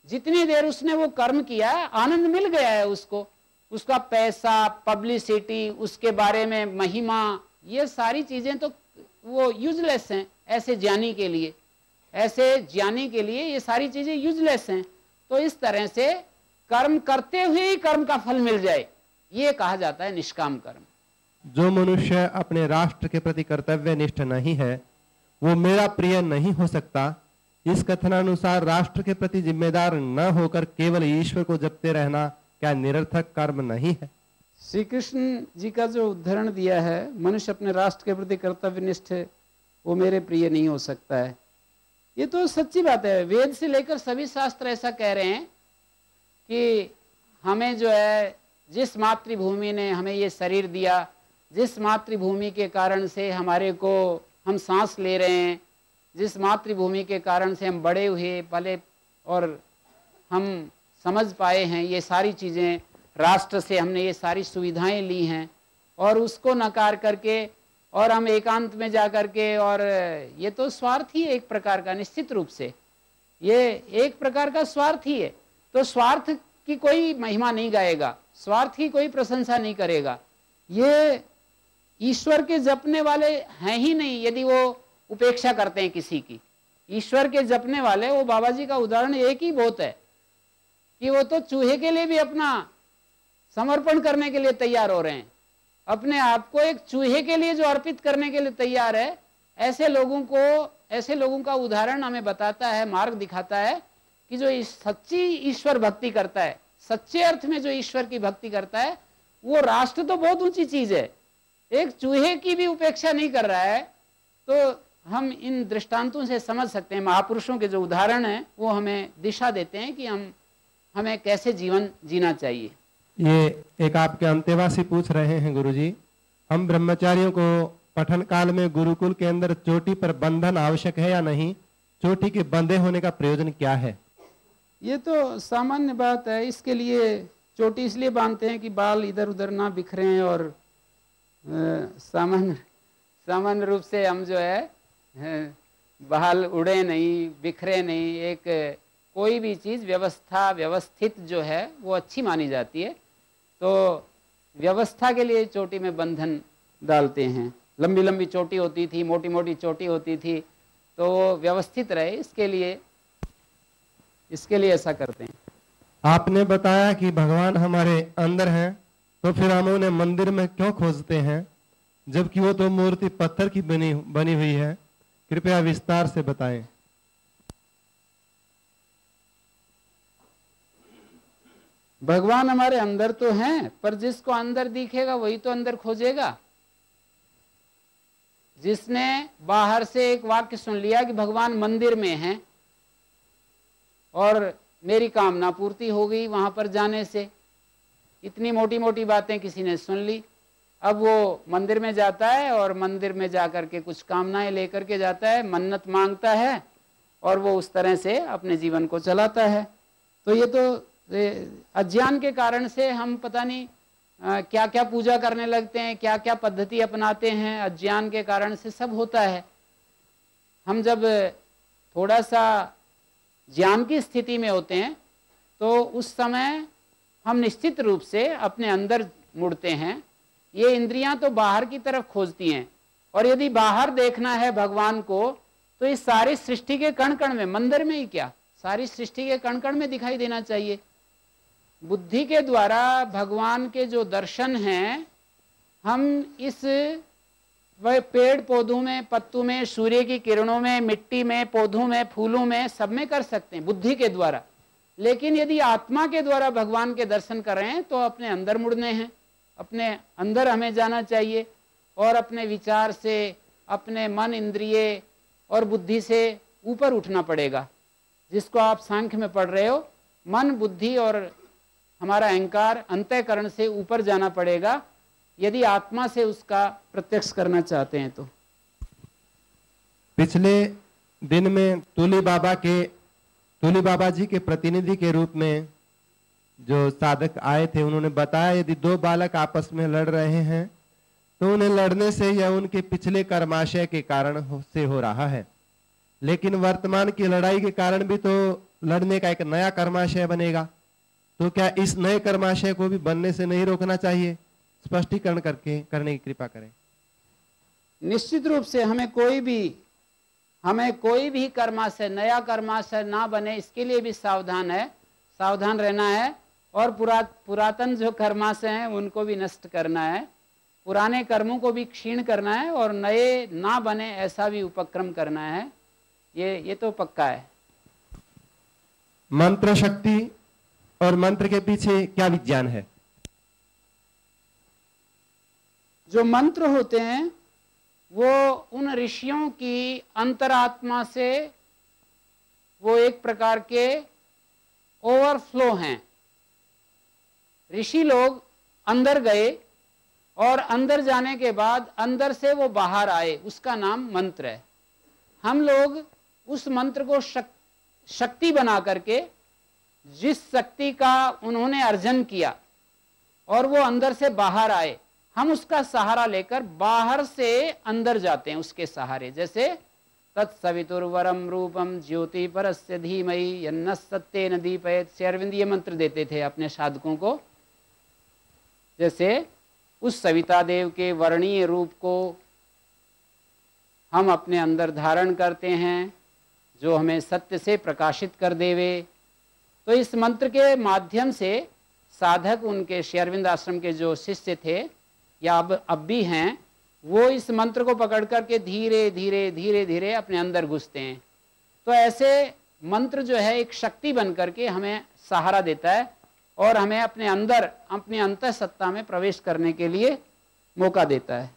जितनी देर उसने वो कर्म किया, आनंद मिल गया है उसको। उसका पैसा, पब्लिसिटी, उसके बारे में महिमा, ये सारी चीज़ें तो वो यूजलेस हैं, ऐसे ज्ञानी के लिए। ऐसे ज्ञानी के लिए ये सारी चीज़ें यूजलेस हैं। तो इस तरह से कर्म करते हुए ही कर्म का फल मिल जाए। ये कहा जाता है निष्काम कर्म। जो मनुष्य अपने राष्ट्र के प्रति कर्तव्य निष्ठ नहीं है वो मेरा प्रिय नहीं हो सकता। इस कथनानुसार राष्ट्र के प्रति जिम्मेदार न होकर केवल ईश्वर को जपते रहना क्या निरर्थक कर्म नहीं है? श्री कृष्ण जी का जो उदाहरण दिया है मनुष्य अपने राष्ट्र के प्रति कर्तव्य निष्ठ वो मेरे प्रिय नहीं हो सकता है। ये तो सच्ची बात है। वेद से लेकर सभी शास्त्र ऐसा कह रहे हैं कि हमें जो है, जिस मातृभूमि ने हमें ये शरीर दिया, जिस मातृभूमि के कारण से हमारे को हम सांस ले रहे हैं, जिस मातृभूमि के कारण से हम बड़े हुए, पले और हम समझ पाए हैं ये सारी चीज़ें, राष्ट्र से हमने ये सारी सुविधाएँ ली हैं और उसको नकार करके और हम एकांत में जा कर के और, ये तो स्वार्थ ही एक प्रकार का, निश्चित रूप से। ये एक प्रकार का स्वार्थ ही है। तो स्वार्थ की कोई महिमा नहीं गाएगा, स्वार्थ की कोई प्रशंसा नहीं करेगा। ये ईश्वर के जपने वाले हैं ही नहीं, यदि वो उपेक्षा करते हैं किसी की। ईश्वर के जपने वाले, वो बाबा जी का उदाहरण एक ही बहुत है, कि वो तो चूहे के लिए भी अपना समर्पण करने के लिए तैयार हो रहे हैं। अपने आप को एक चूहे के लिए जो अर्पित करने के लिए तैयार है, ऐसे लोगों को, ऐसे लोगों का उदाहरण हमें बताता है, मार्ग दिखाता है कि जो इस सच्ची ईश्वर भक्ति करता है, सच्चे अर्थ में जो ईश्वर की भक्ति करता है, वो राष्ट्र तो बहुत ऊँची चीज़ है। एक चूहे की भी उपेक्षा नहीं कर रहा है तो हम इन दृष्टांतों से समझ सकते हैं। महापुरुषों के जो उदाहरण हैं, वो हमें दिशा देते हैं कि हम, हमें कैसे जीवन जीना चाहिए। ये एक आपके अंतेवासी पूछ रहे हैं, गुरुजी। हम ब्रह्मचारियों को पठन काल में गुरुकुल के अंदर चोटी पर बंधन आवश्यक है या नहीं? चोटी के बंधे होने का प्रयोजन क्या है? ये तो सामान्य बात है। इसके लिए चोटी इसलिए बांधते हैं कि बाल इधर उधर ना बिखरे और सामान्य सामान्य रूप से हम जो है बाल उड़े नहीं, बिखरे नहीं। एक कोई भी चीज़ व्यवस्था, व्यवस्थित जो है, वो अच्छी मानी जाती है। तो व्यवस्था के लिए चोटी में बंधन डालते हैं। लंबी लंबी चोटी होती थी मोटी मोटी चोटी होती थी तो व्यवस्थित रहे। इसके लिए इसके लिए ऐसा करते हैं। आपने बताया कि भगवान हमारे अंदर हैं तो फिर हम उन्हें मंदिर में क्यों खोजते हैं? जबकि वो तो मूर्ति पत्थर की बनी बनी हुई है। कृपया विस्तार से बताएँ। भगवान हमारे अंदर तो हैं, पर जिसको अंदर दिखेगा, वही तो अंदर खोजेगा। जिसने बाहर से एक वाक्य सुन लिया कि भगवान मंदिर में हैं, और मेरी कामना पूर्ति हो गई वहाँ पर जाने से, इतनी मोटी मोटी बातें किसी ने सुन ली। अब वो मंदिर में जाता है, और मंदिर में जा कर के कुछ कामनाएँ लेकर के जाता है, मन्नत माँगता है, और वो उस तरह से अपने जीवन को चलाता है। तो ये तो अज्ञान के कारण से हम पता नहीं आ, क्या क्या पूजा करने लगते हैं क्या क्या पद्धति अपनाते हैं अज्ञान के कारण से सब होता है। हम जब थोड़ा सा ज्ञान की स्थिति में होते हैं तो उस समय हम निश्चित रूप से अपने अंदर मुड़ते हैं। ये इंद्रियाँ तो बाहर की तरफ़ खोजती हैं और यदि बाहर देखना है भगवान को तो इस सारी सृष्टि के कण कण में मंदिर में ही क्या? सारी सृष्टि के कण कण में दिखाई देना चाहिए। बुद्धि के द्वारा भगवान के जो दर्शन हैं, हम इस वह पेड़ पौधों में, पत्तों में, सूर्य की किरणों में, मिट्टी में, पौधों में, फूलों में, सब में कर सकते हैं, बुद्धि के द्वारा। लेकिन यदि आत्मा के द्वारा भगवान के दर्शन कर तो अपने अंदर मुड़ने हैं, अपने अंदर हमें जाना चाहिए, और अपने विचार से, अपने मन इंद्रिय और बुद्धि से ऊपर उठना पड़ेगा। जिसको आप सांख्य में पढ़ रहे हो, मन, बुद्धि और हमारा अहंकार अंतःकरण से ऊपर जाना पड़ेगा यदि आत्मा से उसका प्रत्यक्ष करना चाहते हैं तो। पिछले दिन में तुली बाबा के तुली बाबा जी के प्रतिनिधि के रूप में जो साधक आए थे उन्होंने बताया यदि दो बालक आपस में लड़ रहे हैं तो उन्हें लड़ने से या उनके पिछले कर्माशय के कारण हो, से हो रहा है। लेकिन वर्तमान की लड़ाई के कारण भी तो लड़ने का एक नया कर्माशय बनेगा। तो क्या इस नए कर्माशय को भी बनने से नहीं रोकना चाहिए? स्पष्टीकरण करके करने की कृपा करें। निश्चित रूप से हमें कोई भी हमें कोई भी कर्माशय नया कर्माशय ना बने इसके लिए भी सावधान है। सावधान रहना है और पुरा पुरातन जो कर्माशय हैं उनको भी नष्ट करना है। पुराने कर्मों को भी क्षीण करना है और नए ना बने ऐसा भी उपक्रम करना है। ये ये तो पक्का है। मंत्र शक्ति और मंत्र के पीछे क्या विज्ञान है? जो मंत्र होते हैं वो उन ऋषियों की अंतरात्मा से वो एक प्रकार के ओवरफ्लो हैं। ऋषि लोग अंदर गए और अंदर जाने के बाद अंदर से वो बाहर आए उसका नाम मंत्र है। हम लोग उस मंत्र को शक, शक्ति बना करके जिस शक्ति का उन्होंने अर्जन किया और वो अंदर से बाहर आए, हम उसका सहारा लेकर बाहर से अंदर जाते हैं उसके सहारे। जैसे तत्सवितुर्वरम रूपम ज्योति परस्य धीमयी यन्न सत्य नदी पैत से अरविंद ये मंत्र देते थे अपने साधकों को। जैसे, उस सविता देव के वर्णीय रूप को हम अपने अंदर धारण करते हैं, जो हमें सत्य से प्रकाशित कर देवे। तो इस मंत्र के माध्यम से साधक उनके शेरविंद आश्रम के जो शिष्य थे, या अब अब भी हैं, वो इस मंत्र को पकड़ करके धीरे धीरे धीरे धीरे अपने अंदर घुसते हैं। तो ऐसे मंत्र जो है, एक शक्ति बन करके हमें सहारा देता है और हमें अपने अंदर, अपने अंत सत्ता में प्रवेश करने के लिए मौका देता है।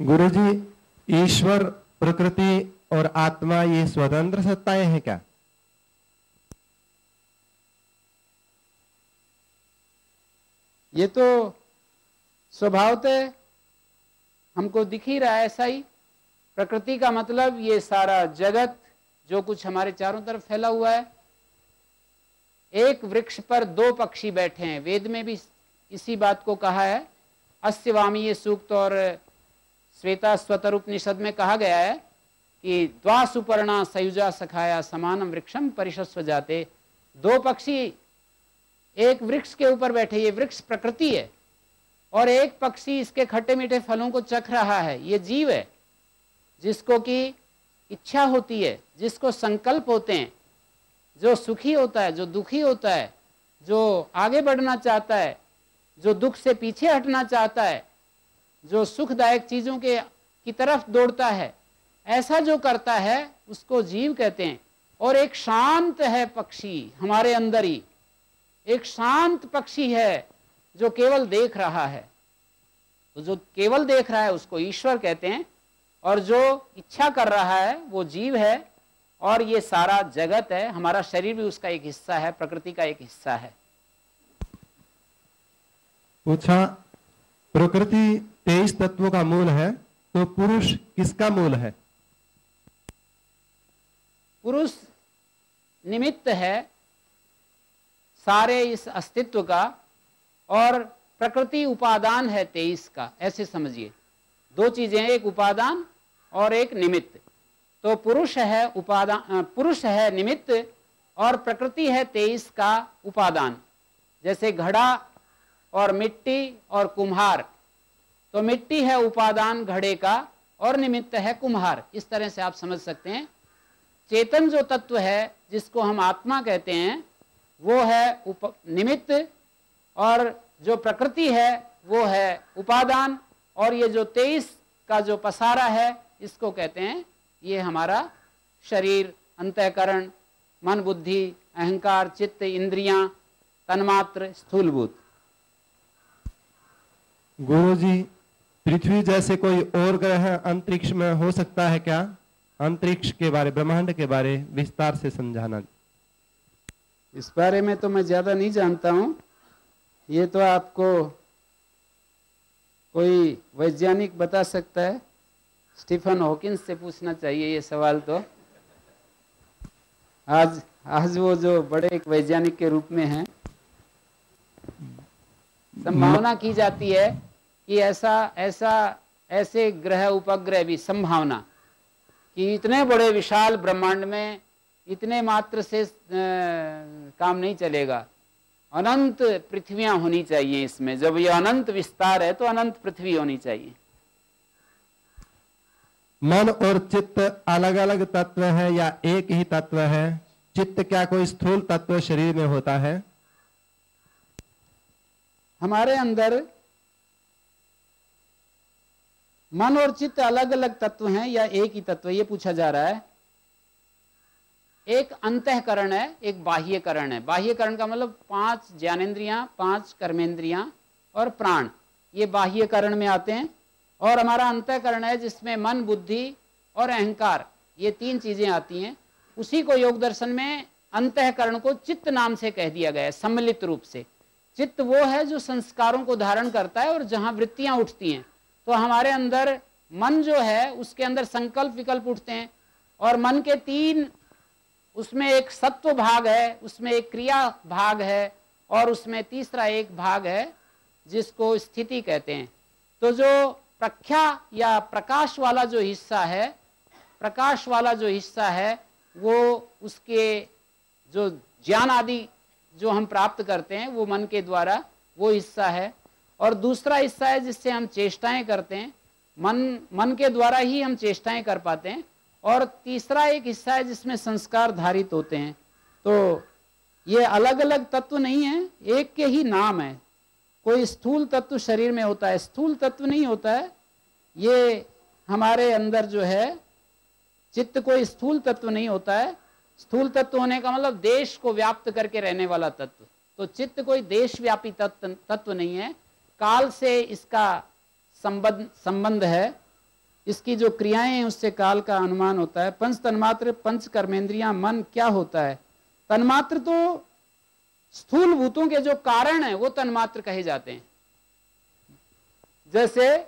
गुरु जी ईश्वर, प्रकृति और आत्मा ये स्वतंत्र सत्ताएँ हैं क्या? ये तो स्वभावतः हमको दिख ही रहा है ऐसा ही। प्रकृति का मतलब ये सारा जगत जो कुछ हमारे चारों तरफ़ फैला हुआ है। एक वृक्ष पर दो पक्षी बैठे हैं। वेद में भी इसी बात को कहा है। अस्यवामी ये सूक्त और श्वेता स्वतर उपनिषद में कहा गया है कि द्वा सुपर्णा सयुजा सखाया समानम वृक्षम परिशस्व जाते। दो पक्षी एक वृक्ष के ऊपर बैठे, ये वृक्ष प्रकृति है। और एक पक्षी इसके खट्टे मीठे फलों को चख रहा है। ये जीव है, जिसको की इच्छा होती है, जिसको संकल्प होते हैं, जो सुखी होता है, जो दुखी होता है, जो आगे बढ़ना चाहता है, जो दुख से पीछे हटना चाहता है, जो सुखदायक चीज़ों के की तरफ़ दौड़ता है, ऐसा जो करता है, उसको जीव कहते हैं। और एक शांत है पक्षी, हमारे अंदर ही। एक शांत पक्षी है जो केवल देख रहा है। तो जो केवल देख रहा है उसको ईश्वर कहते हैं। और जो इच्छा कर रहा है वो जीव है। और ये सारा जगत है हमारा शरीर भी उसका एक हिस्सा है प्रकृति का एक हिस्सा है। पूछा प्रकृति तेईस तत्वों का मूल है तो पुरुष किसका मूल है? पुरुष निमित्त है सारे इस अस्तित्व का और प्रकृति उपादान है तेईस का, ऐसे समझिए। दो चीज़ें, एक उपादान और एक निमित्त। तो पुरुष है उपादान पुरुष है निमित्त और प्रकृति है तेईस का उपादान। जैसे घड़ा और मिट्टी और कुम्हार। तो मिट्टी है उपादान घड़े का और निमित्त है कुम्हार। इस तरह से आप समझ सकते हैं। चेतन जो तत्व है, जिसको हम आत्मा कहते हैं वो है उप निमित्त, और जो प्रकृति है, वो है उपादान, और ये जो तेईस का जो पसारा है, इसको कहते हैं, ये हमारा शरीर, अंतकरण, मन बुद्धि, अहंकार, चित्त, इंद्रियाँ, तन्मात्र, स्थूलभूत। गुरु जी पृथ्वी जैसे कोई और ग्रह अंतरिक्ष में हो सकता है क्या? अंतरिक्ष के बारे, ब्रह्मांड के बारे विस्तार से समझाना। इस बारे में तो मैं ज़्यादा नहीं जानता हूँ। ये तो आपको कोई वैज्ञानिक बता सकता है? स्टीफन हॉकिंस से पूछना चाहिए ये सवाल तो। आज आज वो जो बड़े एक वैज्ञानिक के रूप में हैं, संभावना की जाती है कि ऐसा ऐसा, ऐसे ग्रह उपग्रह भी, संभावना कि इतने बड़े विशाल ब्रह्मांड में इतने मात्र से आ, काम नहीं चलेगा। अनंत पृथ्वियाँ होनी चाहिए इसमें। जब ये अनंत विस्तार है तो अनंत पृथ्वी होनी चाहिए। मन और चित्त अलग अलग तत्व है या एक ही तत्व है? चित्त क्या कोई स्थूल तत्व शरीर में होता है? हमारे अंदर मन और चित्त अलग अलग तत्व हैं या एक ही तत्व? ये पूछा जा रहा है। एक अंतकरण है, एक बाह्यकरण है। बाह्यकरण का मतलब पाँच ज्ञानेन्द्रियाँ पाँच कर्मेंद्रियाँ और प्राण, ये बाह्यकरण में आते हैं। और हमारा अंतकरण है जिसमें मन, बुद्धि और अहंकार, ये तीन चीज़ें आती हैं। उसी को योग दर्शन में अंतकरण को चित्त नाम से कह दिया गया है, सम्मिलित रूप से। चित्त वो है जो संस्कारों को धारण करता है और जहाँ वृत्तियाँ उठती हैं। तो हमारे अंदर मन जो है, उसके अंदर संकल्प विकल्प उठते हैं। और मन के तीन उसमें एक सत्व भाग है, उसमें एक क्रिया भाग है और उसमें तीसरा एक भाग है, जिसको स्थिति कहते हैं। तो जो प्रख्या या प्रकाश वाला जो हिस्सा है, प्रकाश वाला जो हिस्सा है, वो उसके जो ज्ञान आदि जो हम प्राप्त करते हैं, वो मन के द्वारा वो हिस्सा है। और दूसरा हिस्सा है जिससे हम चेष्टाएँ करते हैं, मन मन के द्वारा ही हम चेष्टाएँ कर पाते हैं और तीसरा एक हिस्सा है जिसमें संस्कार धारित होते हैं। तो ये अलग अलग तत्व नहीं है, एक के ही नाम है। कोई स्थूल तत्व शरीर में होता है, स्थूल तत्व नहीं होता है। ये हमारे अंदर जो है, चित्त कोई स्थूल तत्व नहीं होता है। स्थूल तत्व होने का मतलब देश को व्याप्त करके रहने वाला तत्व। तो चित्त कोई देश व्यापी तत्व तत्व नहीं है। काल से इसका संबंध संबंध है। इसकी जो क्रियाएँ हैं, उससे काल का अनुमान होता है। पंच तन्मात्र, पंच कर्मेंद्रिया, मन क्या होता है? तन्मात्र तो स्थूल भूतों के जो कारण है, वो तन्मात्र कहे जाते हैं। जैसे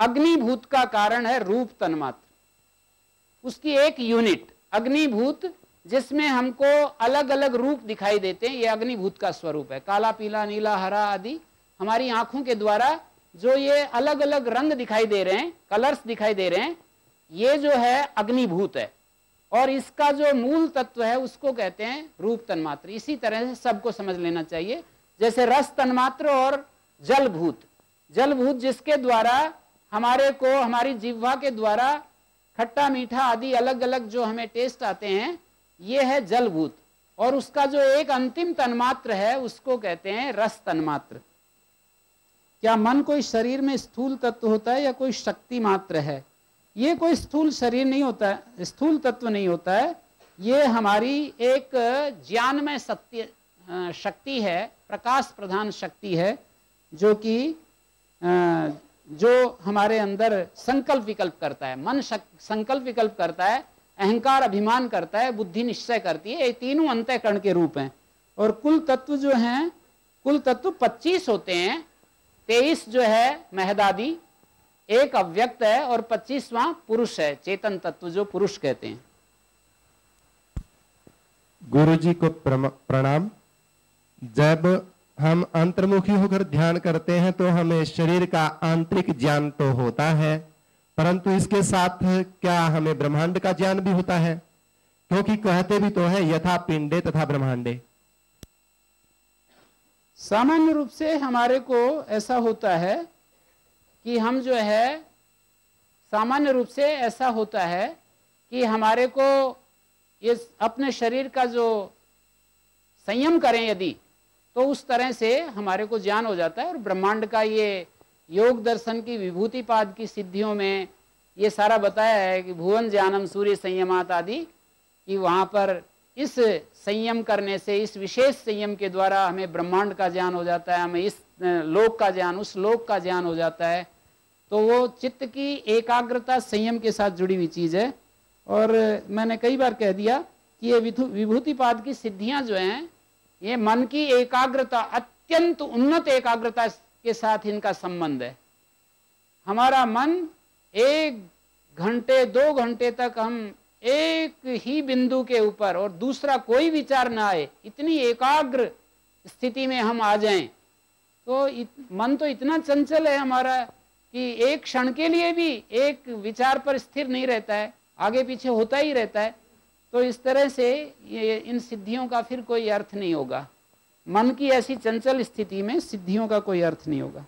अग्निभूत का कारण है रूप तन्मात्र। उसकी एक यूनिट अग्निभूत, जिसमें हमको अलग अलग रूप दिखाई देते हैं, ये अग्निभूत का स्वरूप है। काला, पीला, नीला, हरा आदि हमारी आँखों के द्वारा जो ये अलग अलग रंग दिखाई दे रहे हैं कलर्स दिखाई दे रहे हैं, ये जो है अग्निभूत है। और इसका जो मूल तत्व है, उसको कहते हैं रूप तन्मात्र। इसी तरह से सबको समझ लेना चाहिए। जैसे रस तन्मात्र और जलभूत। जलभूत जिसके द्वारा हमारे को, हमारी जिह्वा के द्वारा खट्टा, मीठा आदि अलग अलग जो हमें टेस्ट आते हैं, ये है जलभूत। और उसका जो एक अंतिम तन्मात्र है, उसको कहते हैं रस तन्मात्र। क्या मन कोई शरीर में स्थूल तत्व होता है या कोई शक्ति मात्र है? ये कोई स्थूल शरीर नहीं होता है, स्थूल तत्व नहीं होता है। ये हमारी एक ज्ञानमय शक्ति शक्ति है, प्रकाश प्रधान शक्ति है, जो कि जो हमारे अंदर संकल्प विकल्प करता है। मन संकल्प विकल्प करता है, अहंकार अभिमान करता है, बुद्धि निश्चय करती है, ये तीनों अंतःकरण के रूप हैं। और कुल तत्व जो हैं, कुल तत्व 25 होते हैं तेईस जो है, महदादी, एक अव्यक्त है और पच्चीसवां पुरुष है, चेतन तत्व जो पुरुष कहते हैं। गुरु जी को प्रणाम। जब हम अंतर्मुखी होकर ध्यान करते हैं तो हमें शरीर का आंतरिक ज्ञान तो होता है, परंतु इसके साथ क्या हमें ब्रह्मांड का ज्ञान भी होता है? क्योंकि कहते भी तो है, यथा पिंडे तथा ब्रह्मांडे। सामान्य रूप से हमारे को ऐसा होता है कि हम जो है, सामान्य रूप से ऐसा होता है कि हमारे को ये अपने शरीर का जो संयम करें यदि तो उस तरह से हमारे को ज्ञान हो जाता है और ब्रह्मांड का ये योग दर्शन की विभूतिपाद की सिद्धियों में ये सारा बताया है कि भुवन ज्ञानम सूर्य संयमात आदि, कि वहाँ पर इस संयम करने से, इस विशेष संयम के द्वारा हमें ब्रह्मांड का ज्ञान हो जाता है, हमें इस लोक का ज्ञान, उस लोक का ज्ञान हो जाता है। तो वो चित्त की एकाग्रता संयम के साथ जुड़ी हुई चीज़ है। और मैंने कई बार कह दिया कि ये विभूतिपाद की सिद्धियाँ जो हैं, ये मन की एकाग्रता, अत्यंत उन्नत एकाग्रता के साथ इनका संबंध है। हमारा मन एक घंटे, दो घंटे तक हम एक ही बिंदु के ऊपर और दूसरा कोई विचार ना आए इतनी एकाग्र स्थिति में हम आ जाएँ। तो इत, मन तो इतना चंचल है हमारा कि एक क्षण के लिए भी एक विचार पर स्थिर नहीं रहता है आगे पीछे होता ही रहता है। तो इस तरह से ये इन सिद्धियों का फिर कोई अर्थ नहीं होगा। मन की ऐसी चंचल स्थिति में सिद्धियों का कोई अर्थ नहीं होगा।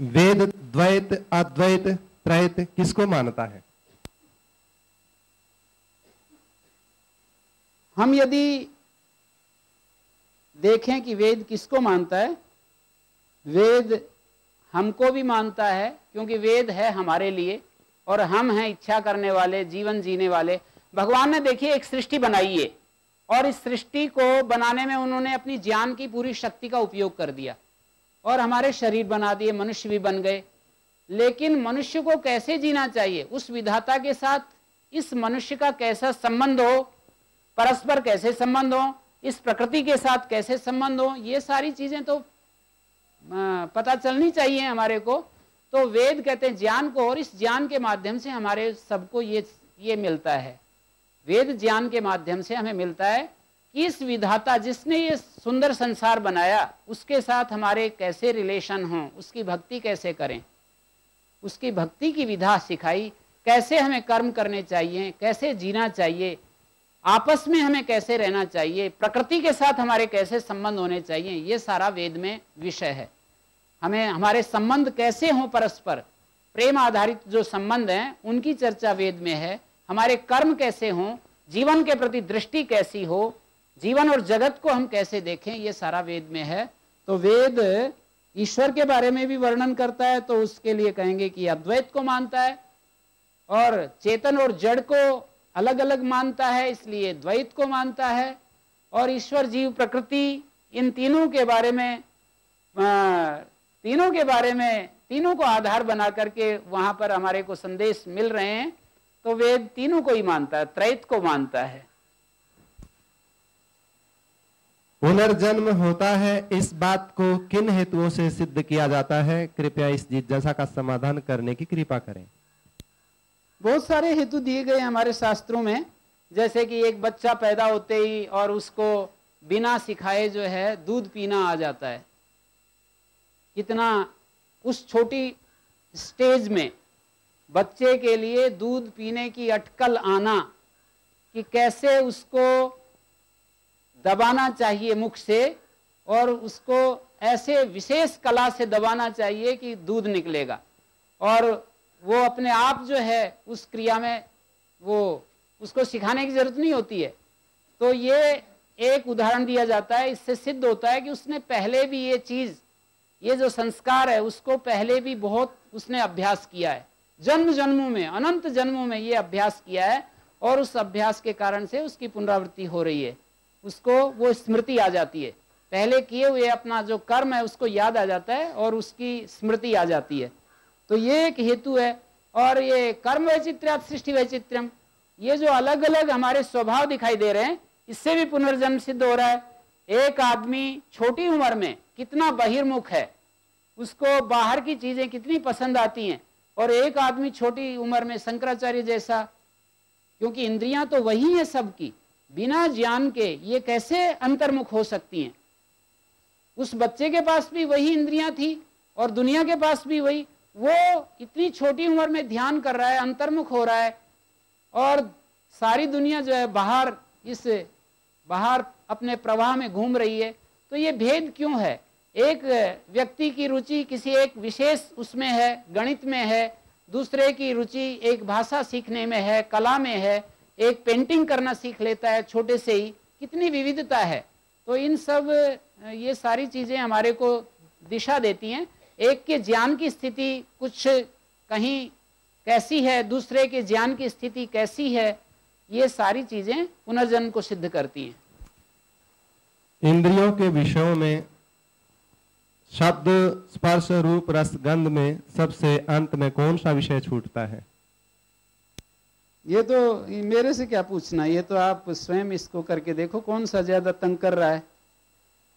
वेद द्वैत अद्वैत त्रैत किसको मानता है? हम यदि देखें कि वेद किसको मानता है? वेद हमको भी मानता है, क्योंकि वेद है हमारे लिए, और हम हैं इच्छा करने वाले, जीवन जीने वाले। भगवान ने देखिए, एक सृष्टि बनाई है, और इस सृष्टि को बनाने में उन्होंने अपनी ज्ञान की पूरी शक्ति का उपयोग कर दिया, और हमारे शरीर बना दिए, मनुष्य भी बन गए। लेकिन मनुष्य को कैसे जीना चाहिए? उस विधाता के साथ इस मनुष्य का कैसा संबंध हो? परस्पर कैसे संबंध हो, इस प्रकृति के साथ कैसे संबंध हो, ये सारी चीज़ें तो पता चलनी चाहिए हमारे को। तो वेद कहते हैं, ज्ञान को और इस ज्ञान के माध्यम से हमारे सबको ये ये मिलता है। वेद ज्ञान के माध्यम से हमें मिलता है कि इस विधाता जिसने ये सुंदर संसार बनाया, उसके साथ हमारे कैसे रिलेशन हों, उसकी भक्ति कैसे करें, उसकी भक्ति की विधा सिखाई, कैसे हमें कर्म करने चाहिए, कैसे जीना चाहिए आपस में हमें कैसे रहना चाहिए, प्रकृति के साथ हमारे कैसे संबंध होने चाहिए, ये सारा वेद में विषय है। हमें, हमारे संबंध कैसे हों परस्पर? प्रेम आधारित जो संबंध हैं, उनकी चर्चा वेद में है। हमारे कर्म कैसे हों, जीवन के प्रति दृष्टि कैसी हो, जीवन और जगत को हम कैसे देखें, ये सारा वेद में है। तो वेद ईश्वर के बारे में भी वर्णन करता है तो उसके लिए कहेंगे कि अद्वैत को मानता है और चेतन और जड़ को अलग अलग मानता है, इसलिए द्वैत को मानता है। और ईश्वर, जीव, प्रकृति, इन तीनों के बारे में तीनों के बारे में, तीनों को आधार बना करके वहाँ पर हमारे को संदेश मिल रहे हैं तो वेद तीनों को ही मानता है, त्रैत को मानता है। पुनर्जन्म होता है, इस बात को किन हेतुओं से सिद्ध किया जाता है? कृपया इस जिज्ञासा का समाधान करने की कृपा करें। बहुत सारे हेतु दिए गए हमारे शास्त्रों में। जैसे कि एक बच्चा पैदा होते ही और उसको बिना सिखाए जो है दूध पीना आ जाता है। कितना उस छोटी स्टेज में बच्चे के लिए दूध पीने की अटकल आना कि कैसे उसको दबाना चाहिए मुख से और उसको ऐसे विशेष कला से दबाना चाहिए कि दूध निकलेगा। और वो अपने आप जो है, उस क्रिया में वो, उसको सिखाने की ज़रूरत नहीं होती है। तो ये एक उदाहरण दिया जाता है, इससे सिद्ध होता है कि उसने पहले भी ये चीज़, ये जो संस्कार है, उसको पहले भी बहुत उसने अभ्यास किया है। जन्म जन्मों में, अनंत जन्मों में ये अभ्यास किया है और उस अभ्यास के कारण से उसकी पुनरावृत्ति हो रही है। उसको, वो स्मृति आ जाती है। पहले किए हुए अपना जो कर्म है, उसको याद आ जाता है और उसकी स्मृति आ जाती है। तो ये एक हेतु है, और ये कर्म वैचित्र सृष्टि वैचित्रम ये जो अलग अलग हमारे स्वभाव दिखाई दे रहे हैं, इससे भी पुनर्जन्म सिद्ध हो रहा है। एक आदमी छोटी उम्र में कितना बहिर्मुख है, उसको बाहर की चीज़ें कितनी पसंद आती हैं, और एक आदमी छोटी उम्र में शंकराचार्य जैसा, क्योंकि इंद्रियाँ तो वही है सबकी, बिना ज्ञान के ये कैसे अंतर्मुख हो सकती हैं? उस बच्चे के पास भी वही इंद्रियाँ थी, और दुनिया के पास भी वही वो इतनी छोटी उम्र में ध्यान कर रहा है, अंतर्मुख हो रहा है और सारी दुनिया जो है बाहर, इस बाहर अपने प्रवाह में घूम रही है। तो ये भेद क्यों है? एक व्यक्ति की रुचि किसी एक विशेष उसमें है, गणित में है, दूसरे की रुचि एक भाषा सीखने में है, कला में है, एक पेंटिंग करना सीख लेता है, छोटे से ही, कितनी विविधता है। तो इन सब, ये सारी चीज़ें हमारे को दिशा देती हैं। एक के ज्ञान की स्थिति कुछ कहीं कैसी है दूसरे के ज्ञान की स्थिति कैसी है ये सारी चीज़ें पुनर्जन्म को सिद्ध करती हैं। इंद्रियों के विषयों में शब्द स्पर्श रूप रस गंध में सबसे अंत में कौन सा विषय छूटता है? ये तो मेरे से क्या पूछना ये तो आप स्वयं इसको करके देखो कौन सा ज़्यादा तंग कर रहा है।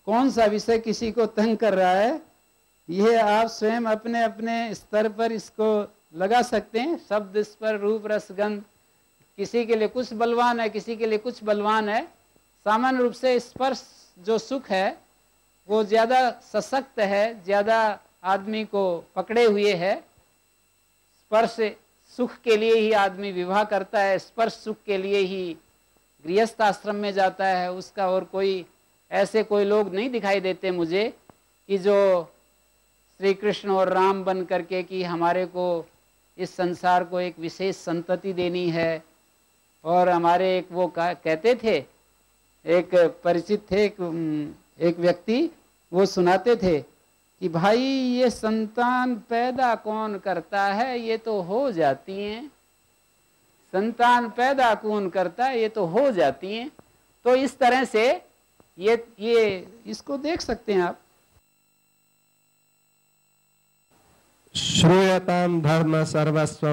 कौन सा विषय किसी को तंग कर रहा है ये आप स्वयं अपने अपने स्तर पर इसको लगा सकते हैं। शब्द स्पर रूप रसगंध किसी के लिए कुछ बलवान है, किसी के लिए कुछ बलवान है। सामान्य रूप से स्पर्श जो सुख है, वो ज़्यादा सशक्त है, ज़्यादा आदमी को पकड़े हुए है। स्पर्श सुख के लिए ही आदमी विवाह करता है, स्पर्श सुख के लिए ही गृहस्थ आश्रम में जाता है। उसका और कोई, ऐसे कोई लोग नहीं दिखाई देते मुझे कि जो श्री कृष्ण और राम बन करके कि हमारे को इस संसार को एक विशेष संतति देनी है। और हमारे एक वो कहते थे, एक परिचित थे, एक एक व्यक्ति, वो सुनाते थे कि भाई, ये संतान पैदा कौन करता है? ये तो हो जाती हैं। संतान पैदा कौन करता है? ये तो हो जाती हैं। तो इस तरह से ये ये, इसको देख सकते हैं आप। श्रूयताम धर्म सर्वस्व,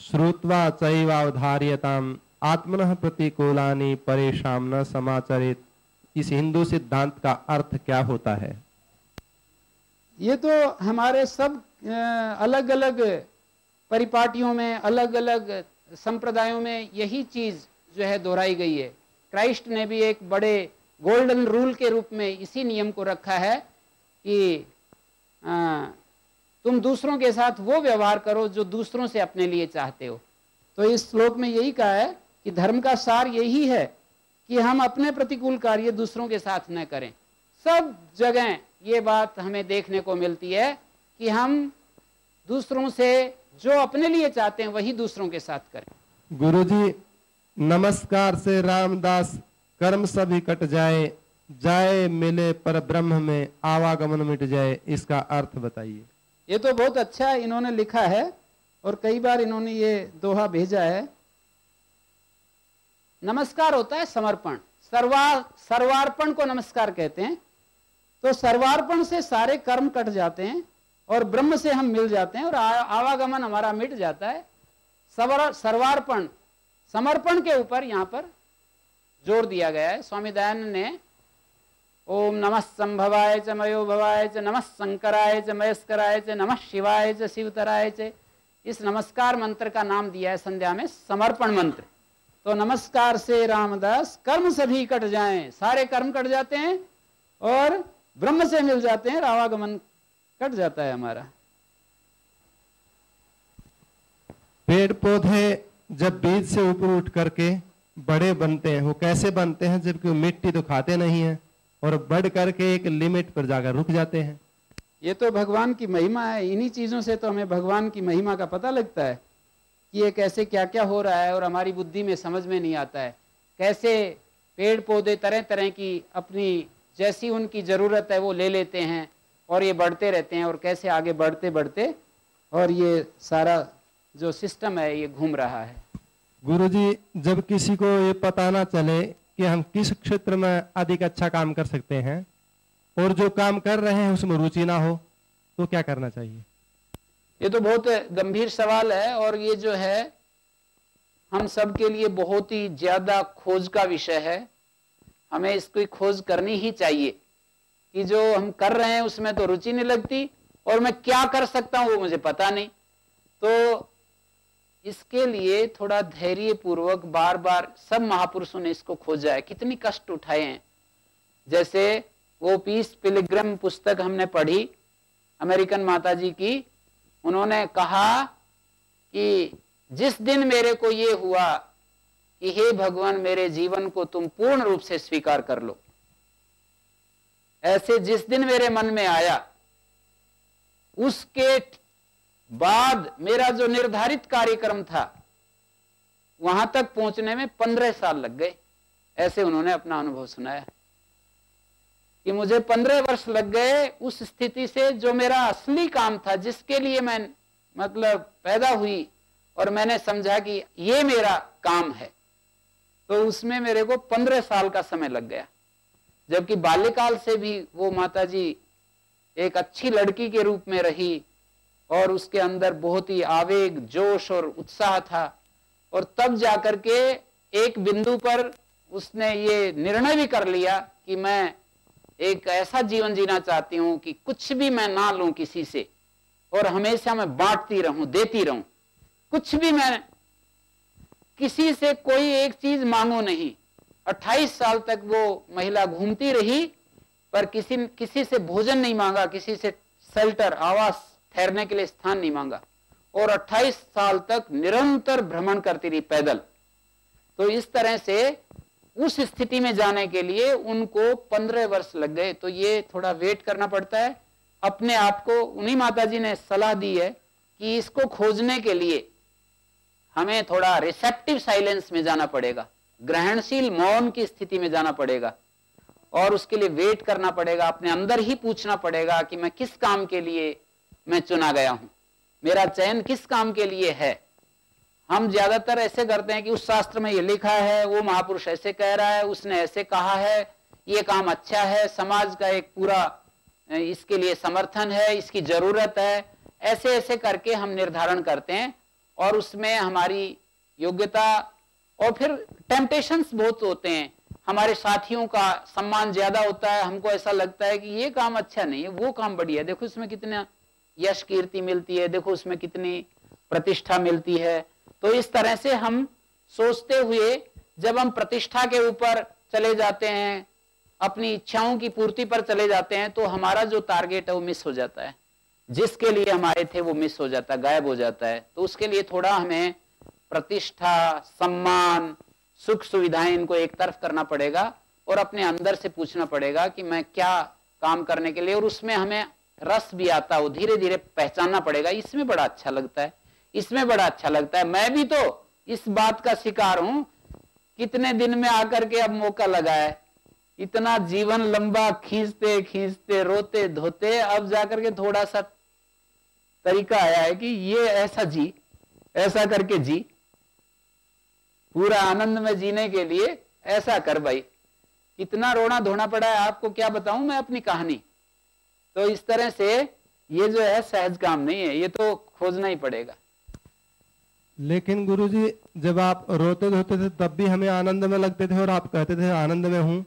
श्रुत्वा चैवावधार्यताम आत्मन प्रतिकूलानी परेशान न समाचरित। इस हिंदू सिद्धांत का अर्थ क्या होता है? ये तो हमारे सब अलग अलग परिपाटियों में अलग अलग संप्रदायों में यही चीज़ जो है दोहराई गई है। क्राइस्ट ने भी एक बड़े गोल्डन रूल के रूप में इसी नियम को रखा है कि तुम दूसरों के साथ वो व्यवहार करो जो दूसरों से अपने लिए चाहते हो। तो इस श्लोक में यही कहा है कि धर्म का सार यही है कि हम अपने प्रतिकूल कार्य दूसरों के साथ न करें। सब जगह ये बात हमें देखने को मिलती है कि हम दूसरों से जो अपने लिए चाहते हैं वही दूसरों के साथ करें। गुरुजी, नमस्कार से रामदास, कर्म सभी कट जाए जाए मिले पर ब्रह्म में, आवागमन मिट जाए, इसका अर्थ बताइए। ये तो बहुत अच्छा इन्होंने लिखा है और कई बार इन्होंने ये दोहा भेजा है। नमस्कार होता है समर्पण। सर्वा, सर्वार्पण को नमस्कार कहते हैं। तो सर्वार्पण से सारे कर्म कट जाते हैं और ब्रह्म से हम मिल जाते हैं और आवागमन हमारा मिट जाता है। सर्वार्पण, समर्पण के ऊपर यहाँ पर ज़ोर दिया गया है। स्वामी दयानंद ने ओम नमः संभवाय च मयो भवाय च, नमः शंकराय च, मयस्कराय च, नमः शिवाय च, शिवतराय च। इस नमस्कार मंत्र का नाम दिया है संध्या में, समर्पण मंत्र। तो नमस्कार से रामदास, कर्म सभी कट जाएँ, सारे कर्म कट जाते हैं और ब्रह्म से मिल जाते हैं रावागमन कट जाता है हमारा। पेड़ पौधे जब बीज से ऊपर उठ करके बड़े बनते हैं, वो कैसे बनते हैं? जबकि मिट्टी तो खाते नहीं है। और बढ़ करके एक लिमिट पर जाकर रुक जाते हैं। ये तो भगवान की महिमा है। इन्हीं चीज़ों से तो हमें भगवान की महिमा का पता लगता है कि ये कैसे क्या क्या हो रहा है और हमारी बुद्धि में समझ में नहीं आता है। कैसे पेड़ पौधे तरह तरह की अपनी जैसी उनकी ज़रूरत है वो ले लेते हैं और ये बढ़ते रहते हैं और कैसे आगे बढ़ते बढ़ते और ये सारा जो सिस्टम है ये घूम रहा है। गुरुजी जब किसी को ये पता ना चले कि हम किस क्षेत्र में अधिक अच्छा काम कर सकते हैं और जो काम कर रहे हैं उसमें रुचि ना हो तो क्या करना चाहिए? ये तो बहुत गंभीर सवाल है और ये जो है, हम सब के लिए बहुत ही ज़्यादा खोज का विषय है। हमें इसकी खोज करनी ही चाहिए कि जो हम कर रहे हैं उसमें तो रुचि नहीं लगती और मैं क्या कर सकता हूँ वो मुझे पता नहीं। तो इसके लिए थोड़ा धैर्य पूर्वक बार बार सब महापुरुषों ने इसको खोजा है। कितनी कष्ट उठाए हैं। जैसे वो पीस पिलिग्रम पुस्तक हमने पढ़ी, अमेरिकन माता जी की, उन्होंने कहा कि जिस दिन मेरे को ये हुआ कि हे भगवान, मेरे जीवन को तुम पूर्ण रूप से स्वीकार कर लो। ऐसे जिस दिन मेरे मन में आया, उसके बाद मेरा जो निर्धारित कार्यक्रम था, वहाँ तक पहुँचने में पंद्रह साल लग गए। ऐसे उन्होंने अपना अनुभव सुनाया। कि मुझे पंद्रह वर्ष लग गए उस स्थिति से जो मेरा असली काम था, जिसके लिए मैं मतलब पैदा हुई और मैंने समझा कि ये मेरा काम है। तो उसमें मेरे को पंद्रह साल का समय लग गया। जबकि बाल्यकाल से भी वो माता जी एक अच्छी लड़की के रूप में रही और उसके अंदर बहुत ही आवेग, जोश और उत्साह था। और तब जाकर के एक बिंदु पर उसने ये निर्णय भी कर लिया कि मैं एक ऐसा जीवन जीना चाहती हूँ कि कुछ भी मैं ना लू किसी से और हमेशा मैं बांटती रहूँ, देती रहूँ। कुछ भी मैं किसी से कोई एक चीज़ मांगू नहीं। 28 साल तक वो महिला घूमती रही, पर किसी किसी से भोजन नहीं मांगा, किसी से शेल्टर आवास ठहरने के लिए स्थान नहीं मांगा। और 28 साल तक निरंतर भ्रमण करती रही पैदल। तो इस तरह से उस स्थिति में जाने के लिए उनको पंद्रह वर्ष लग गए। तो ये थोड़ा वेट करना पड़ता है। अपने आप को उन्हीं माता जी ने सलाह दी है कि इसको खोजने के लिए हमें थोड़ा रिसेप्टिव साइलेंस में जाना पड़ेगा। ग्रहणशील मौन की स्थिति में जाना पड़ेगा। और उसके लिए वेट करना पड़ेगा। अपने अंदर ही पूछना पड़ेगा कि मैं किस काम के लिए मैं चुना गया हूँ। मेरा चयन किस काम के लिए है? हम ज़्यादातर ऐसे करते हैं कि उस शास्त्र में ये लिखा है, वो महापुरुष ऐसे कह रहा है, उसने ऐसे कहा है, ये काम अच्छा है, समाज का एक पूरा इसके लिए समर्थन है, इसकी ज़रूरत है। ऐसे ऐसे करके हम निर्धारण करते हैं और उसमें हमारी योग्यता और फिर टेम्पटेशंस बहुत होते हैं। हमारे साथियों का सम्मान ज़्यादा होता है, हमको ऐसा लगता है कि ये काम अच्छा नहीं है, वो काम बढ़िया देखो इसमें कितना यश कीर्ति मिलती है, देखो उसमें कितनी प्रतिष्ठा मिलती है। तो इस तरह से हम सोचते हुए जब हम प्रतिष्ठा के ऊपर चले जाते हैं, अपनी इच्छाओं की पूर्ति पर चले जाते हैं तो हमारा जो टारगेट है वो मिस हो जाता है। जिसके लिए हम आए थे वो मिस हो जाता है, गायब हो जाता है। तो उसके लिए थोड़ा हमें प्रतिष्ठा, सम्मान, सुख सुविधाएँ इनको एक तरफ़ करना पड़ेगा और अपने अंदर से पूछना पड़ेगा कि मैं क्या काम करने के लिए, और उसमें हमें रस भी आता है धीरे धीरे पहचानना पड़ेगा, इसमें बड़ा अच्छा लगता है। इसमें बड़ा अच्छा लगता है। मैं भी तो इस बात का शिकार हूँ, कितने दिन में आकर के अब मौका लगा है। इतना जीवन लंबा खींचते खींचते, रोते, धोते, अब जाकर के थोड़ा सा तरीका आया है कि ये ऐसा जी, ऐसा करके जी। पूरा आनंद में जीने के लिए ऐसा कर भाई। कितना रोना धोना पड़ा है, आपको क्या बताऊँ, मैं अपनी कहानी। तो इस तरह से ये जो है सहज काम नहीं है ये तो खोजना ही पड़ेगा। लेकिन गुरुजी जब आप रोते धोते थे तब भी हमें आनंद में लगते थे और आप कहते थे आनंद में हूँ।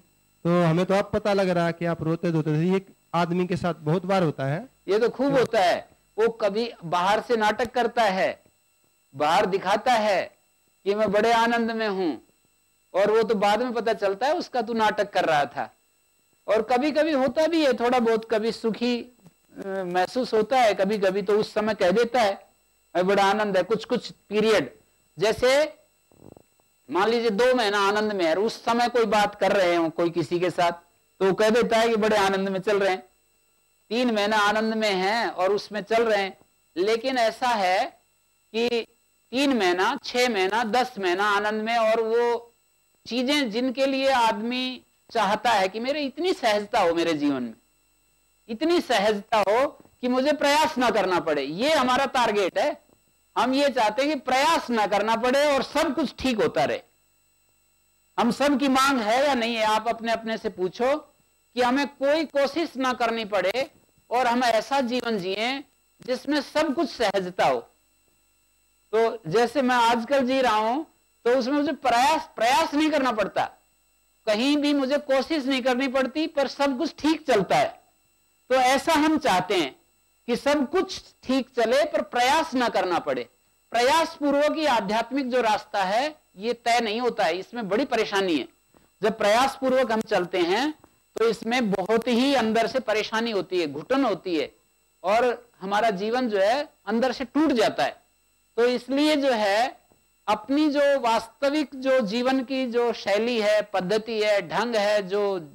तो हमें तो अब पता लग रहा है कि आप रोते धोते थे। ये आदमी के साथ बहुत बार होता है। ये तो खूब होता है। वो कभी बाहर से नाटक करता है बाहर दिखाता है कि मैं बड़े आनंद में हूँ और वो तो बाद में पता चलता है उसका तू नाटक कर रहा था। और कभी कभी होता भी है थोड़ा बहुत कभी सुखी महसूस होता है कभी कभी तो उस समय कह देता है बड़ा आनंद है। कुछ कुछ पीरियड, जैसे मान लीजिए दो महीना आनंद में है, उस समय कोई बात कर रहे हो, कोई किसी के साथ तो कह देता है कि बड़े आनंद में चल रहे हैं। तीन महीना आनंद में है और उसमें चल रहे हैं, लेकिन ऐसा है कि तीन महीना, छह महीना, दस महीना आनंद में और वो चीज़ें जिनके लिए आदमी चाहता है कि मेरे इतनी सहजता हो मेरे जीवन में। इतनी सहजता हो कि मुझे प्रयास ना करना पड़े। ये हमारा टारगेट है। हम ये चाहते हैं कि प्रयास ना करना पड़े और सब कुछ ठीक होता रहे। हम सब की मांग है या नहीं है, आप अपने अपने से पूछो कि हमें कोई कोशिश ना करनी पड़े और हम ऐसा जीवन जिए जिसमें सब कुछ सहजता हो। तो जैसे मैं आजकल जी रहा हूँ तो उसमें मुझे प्रयास प्रयास नहीं करना पड़ता। कहीं भी मुझे कोशिश नहीं करनी पड़ती, पर सब कुछ ठीक चलता है। तो ऐसा हम चाहते हैं कि सब कुछ ठीक चले, पर प्रयास ना करना पड़े। प्रयास पूर्वक ही आध्यात्मिक जो रास्ता है, ये तय नहीं होता है। इसमें बड़ी परेशानी है। जब प्रयास पूर्वक हम चलते हैं तो इसमें बहुत ही अंदर से परेशानी होती है, घुटन होती है, और हमारा जीवन जो है, अंदर से टूट जाता है। तो इसलिए जो है अपनी जो वास्तविक जो जीवन की जो शैली है, पद्धति है, ढंग है, जो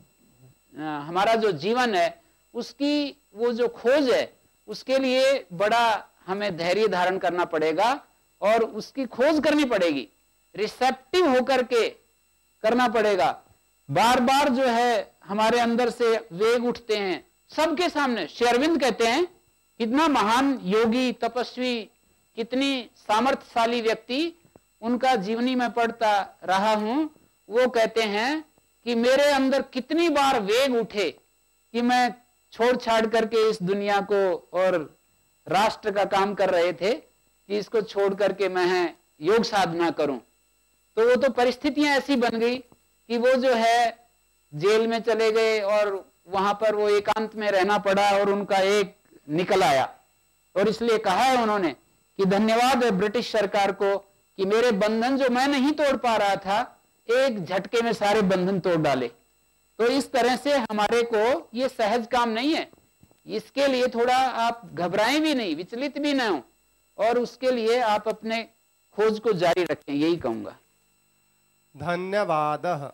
हमारा जो जीवन है, उसकी वो जो खोज है, उसके लिए बड़ा हमें धैर्य धारण करना पड़ेगा और उसकी खोज करनी पड़ेगी। रिसेप्टिव होकर के करना पड़ेगा। बार बार जो है हमारे अंदर से वेग उठते हैं। सबके सामने शेरविंद कहते हैं, कितना महान योगी, तपस्वी, कितनी सामर्थ्यशाली व्यक्ति उनका जीवनी में पढ़ता रहा हूँ, वो कहते हैं कि मेरे अंदर कितनी बार वेग उठे कि मैं छोड़ छाड़ करके इस दुनिया को और राष्ट्र का काम कर रहे थे कि इसको छोड़ करके मैं योग साधना करूँ। तो वो तो परिस्थितियाँ ऐसी बन गई कि वो जो है जेल में चले गए और वहाँ पर वो एकांत में रहना पड़ा और उनका एक निकल आया। और इसलिए कहा है उन्होंने कि धन्यवाद है ब्रिटिश सरकार को कि मेरे बंधन जो मैं नहीं तोड़ पा रहा था, एक झटके में सारे बंधन तोड़ डाले। तो इस तरह से हमारे को ये सहज काम नहीं है। इसके लिए थोड़ा आप घबराएँ भी नहीं, विचलित भी ना हो, और उसके लिए आप अपने खोज को जारी रखें, यही कहूँगा। धन्यवाद।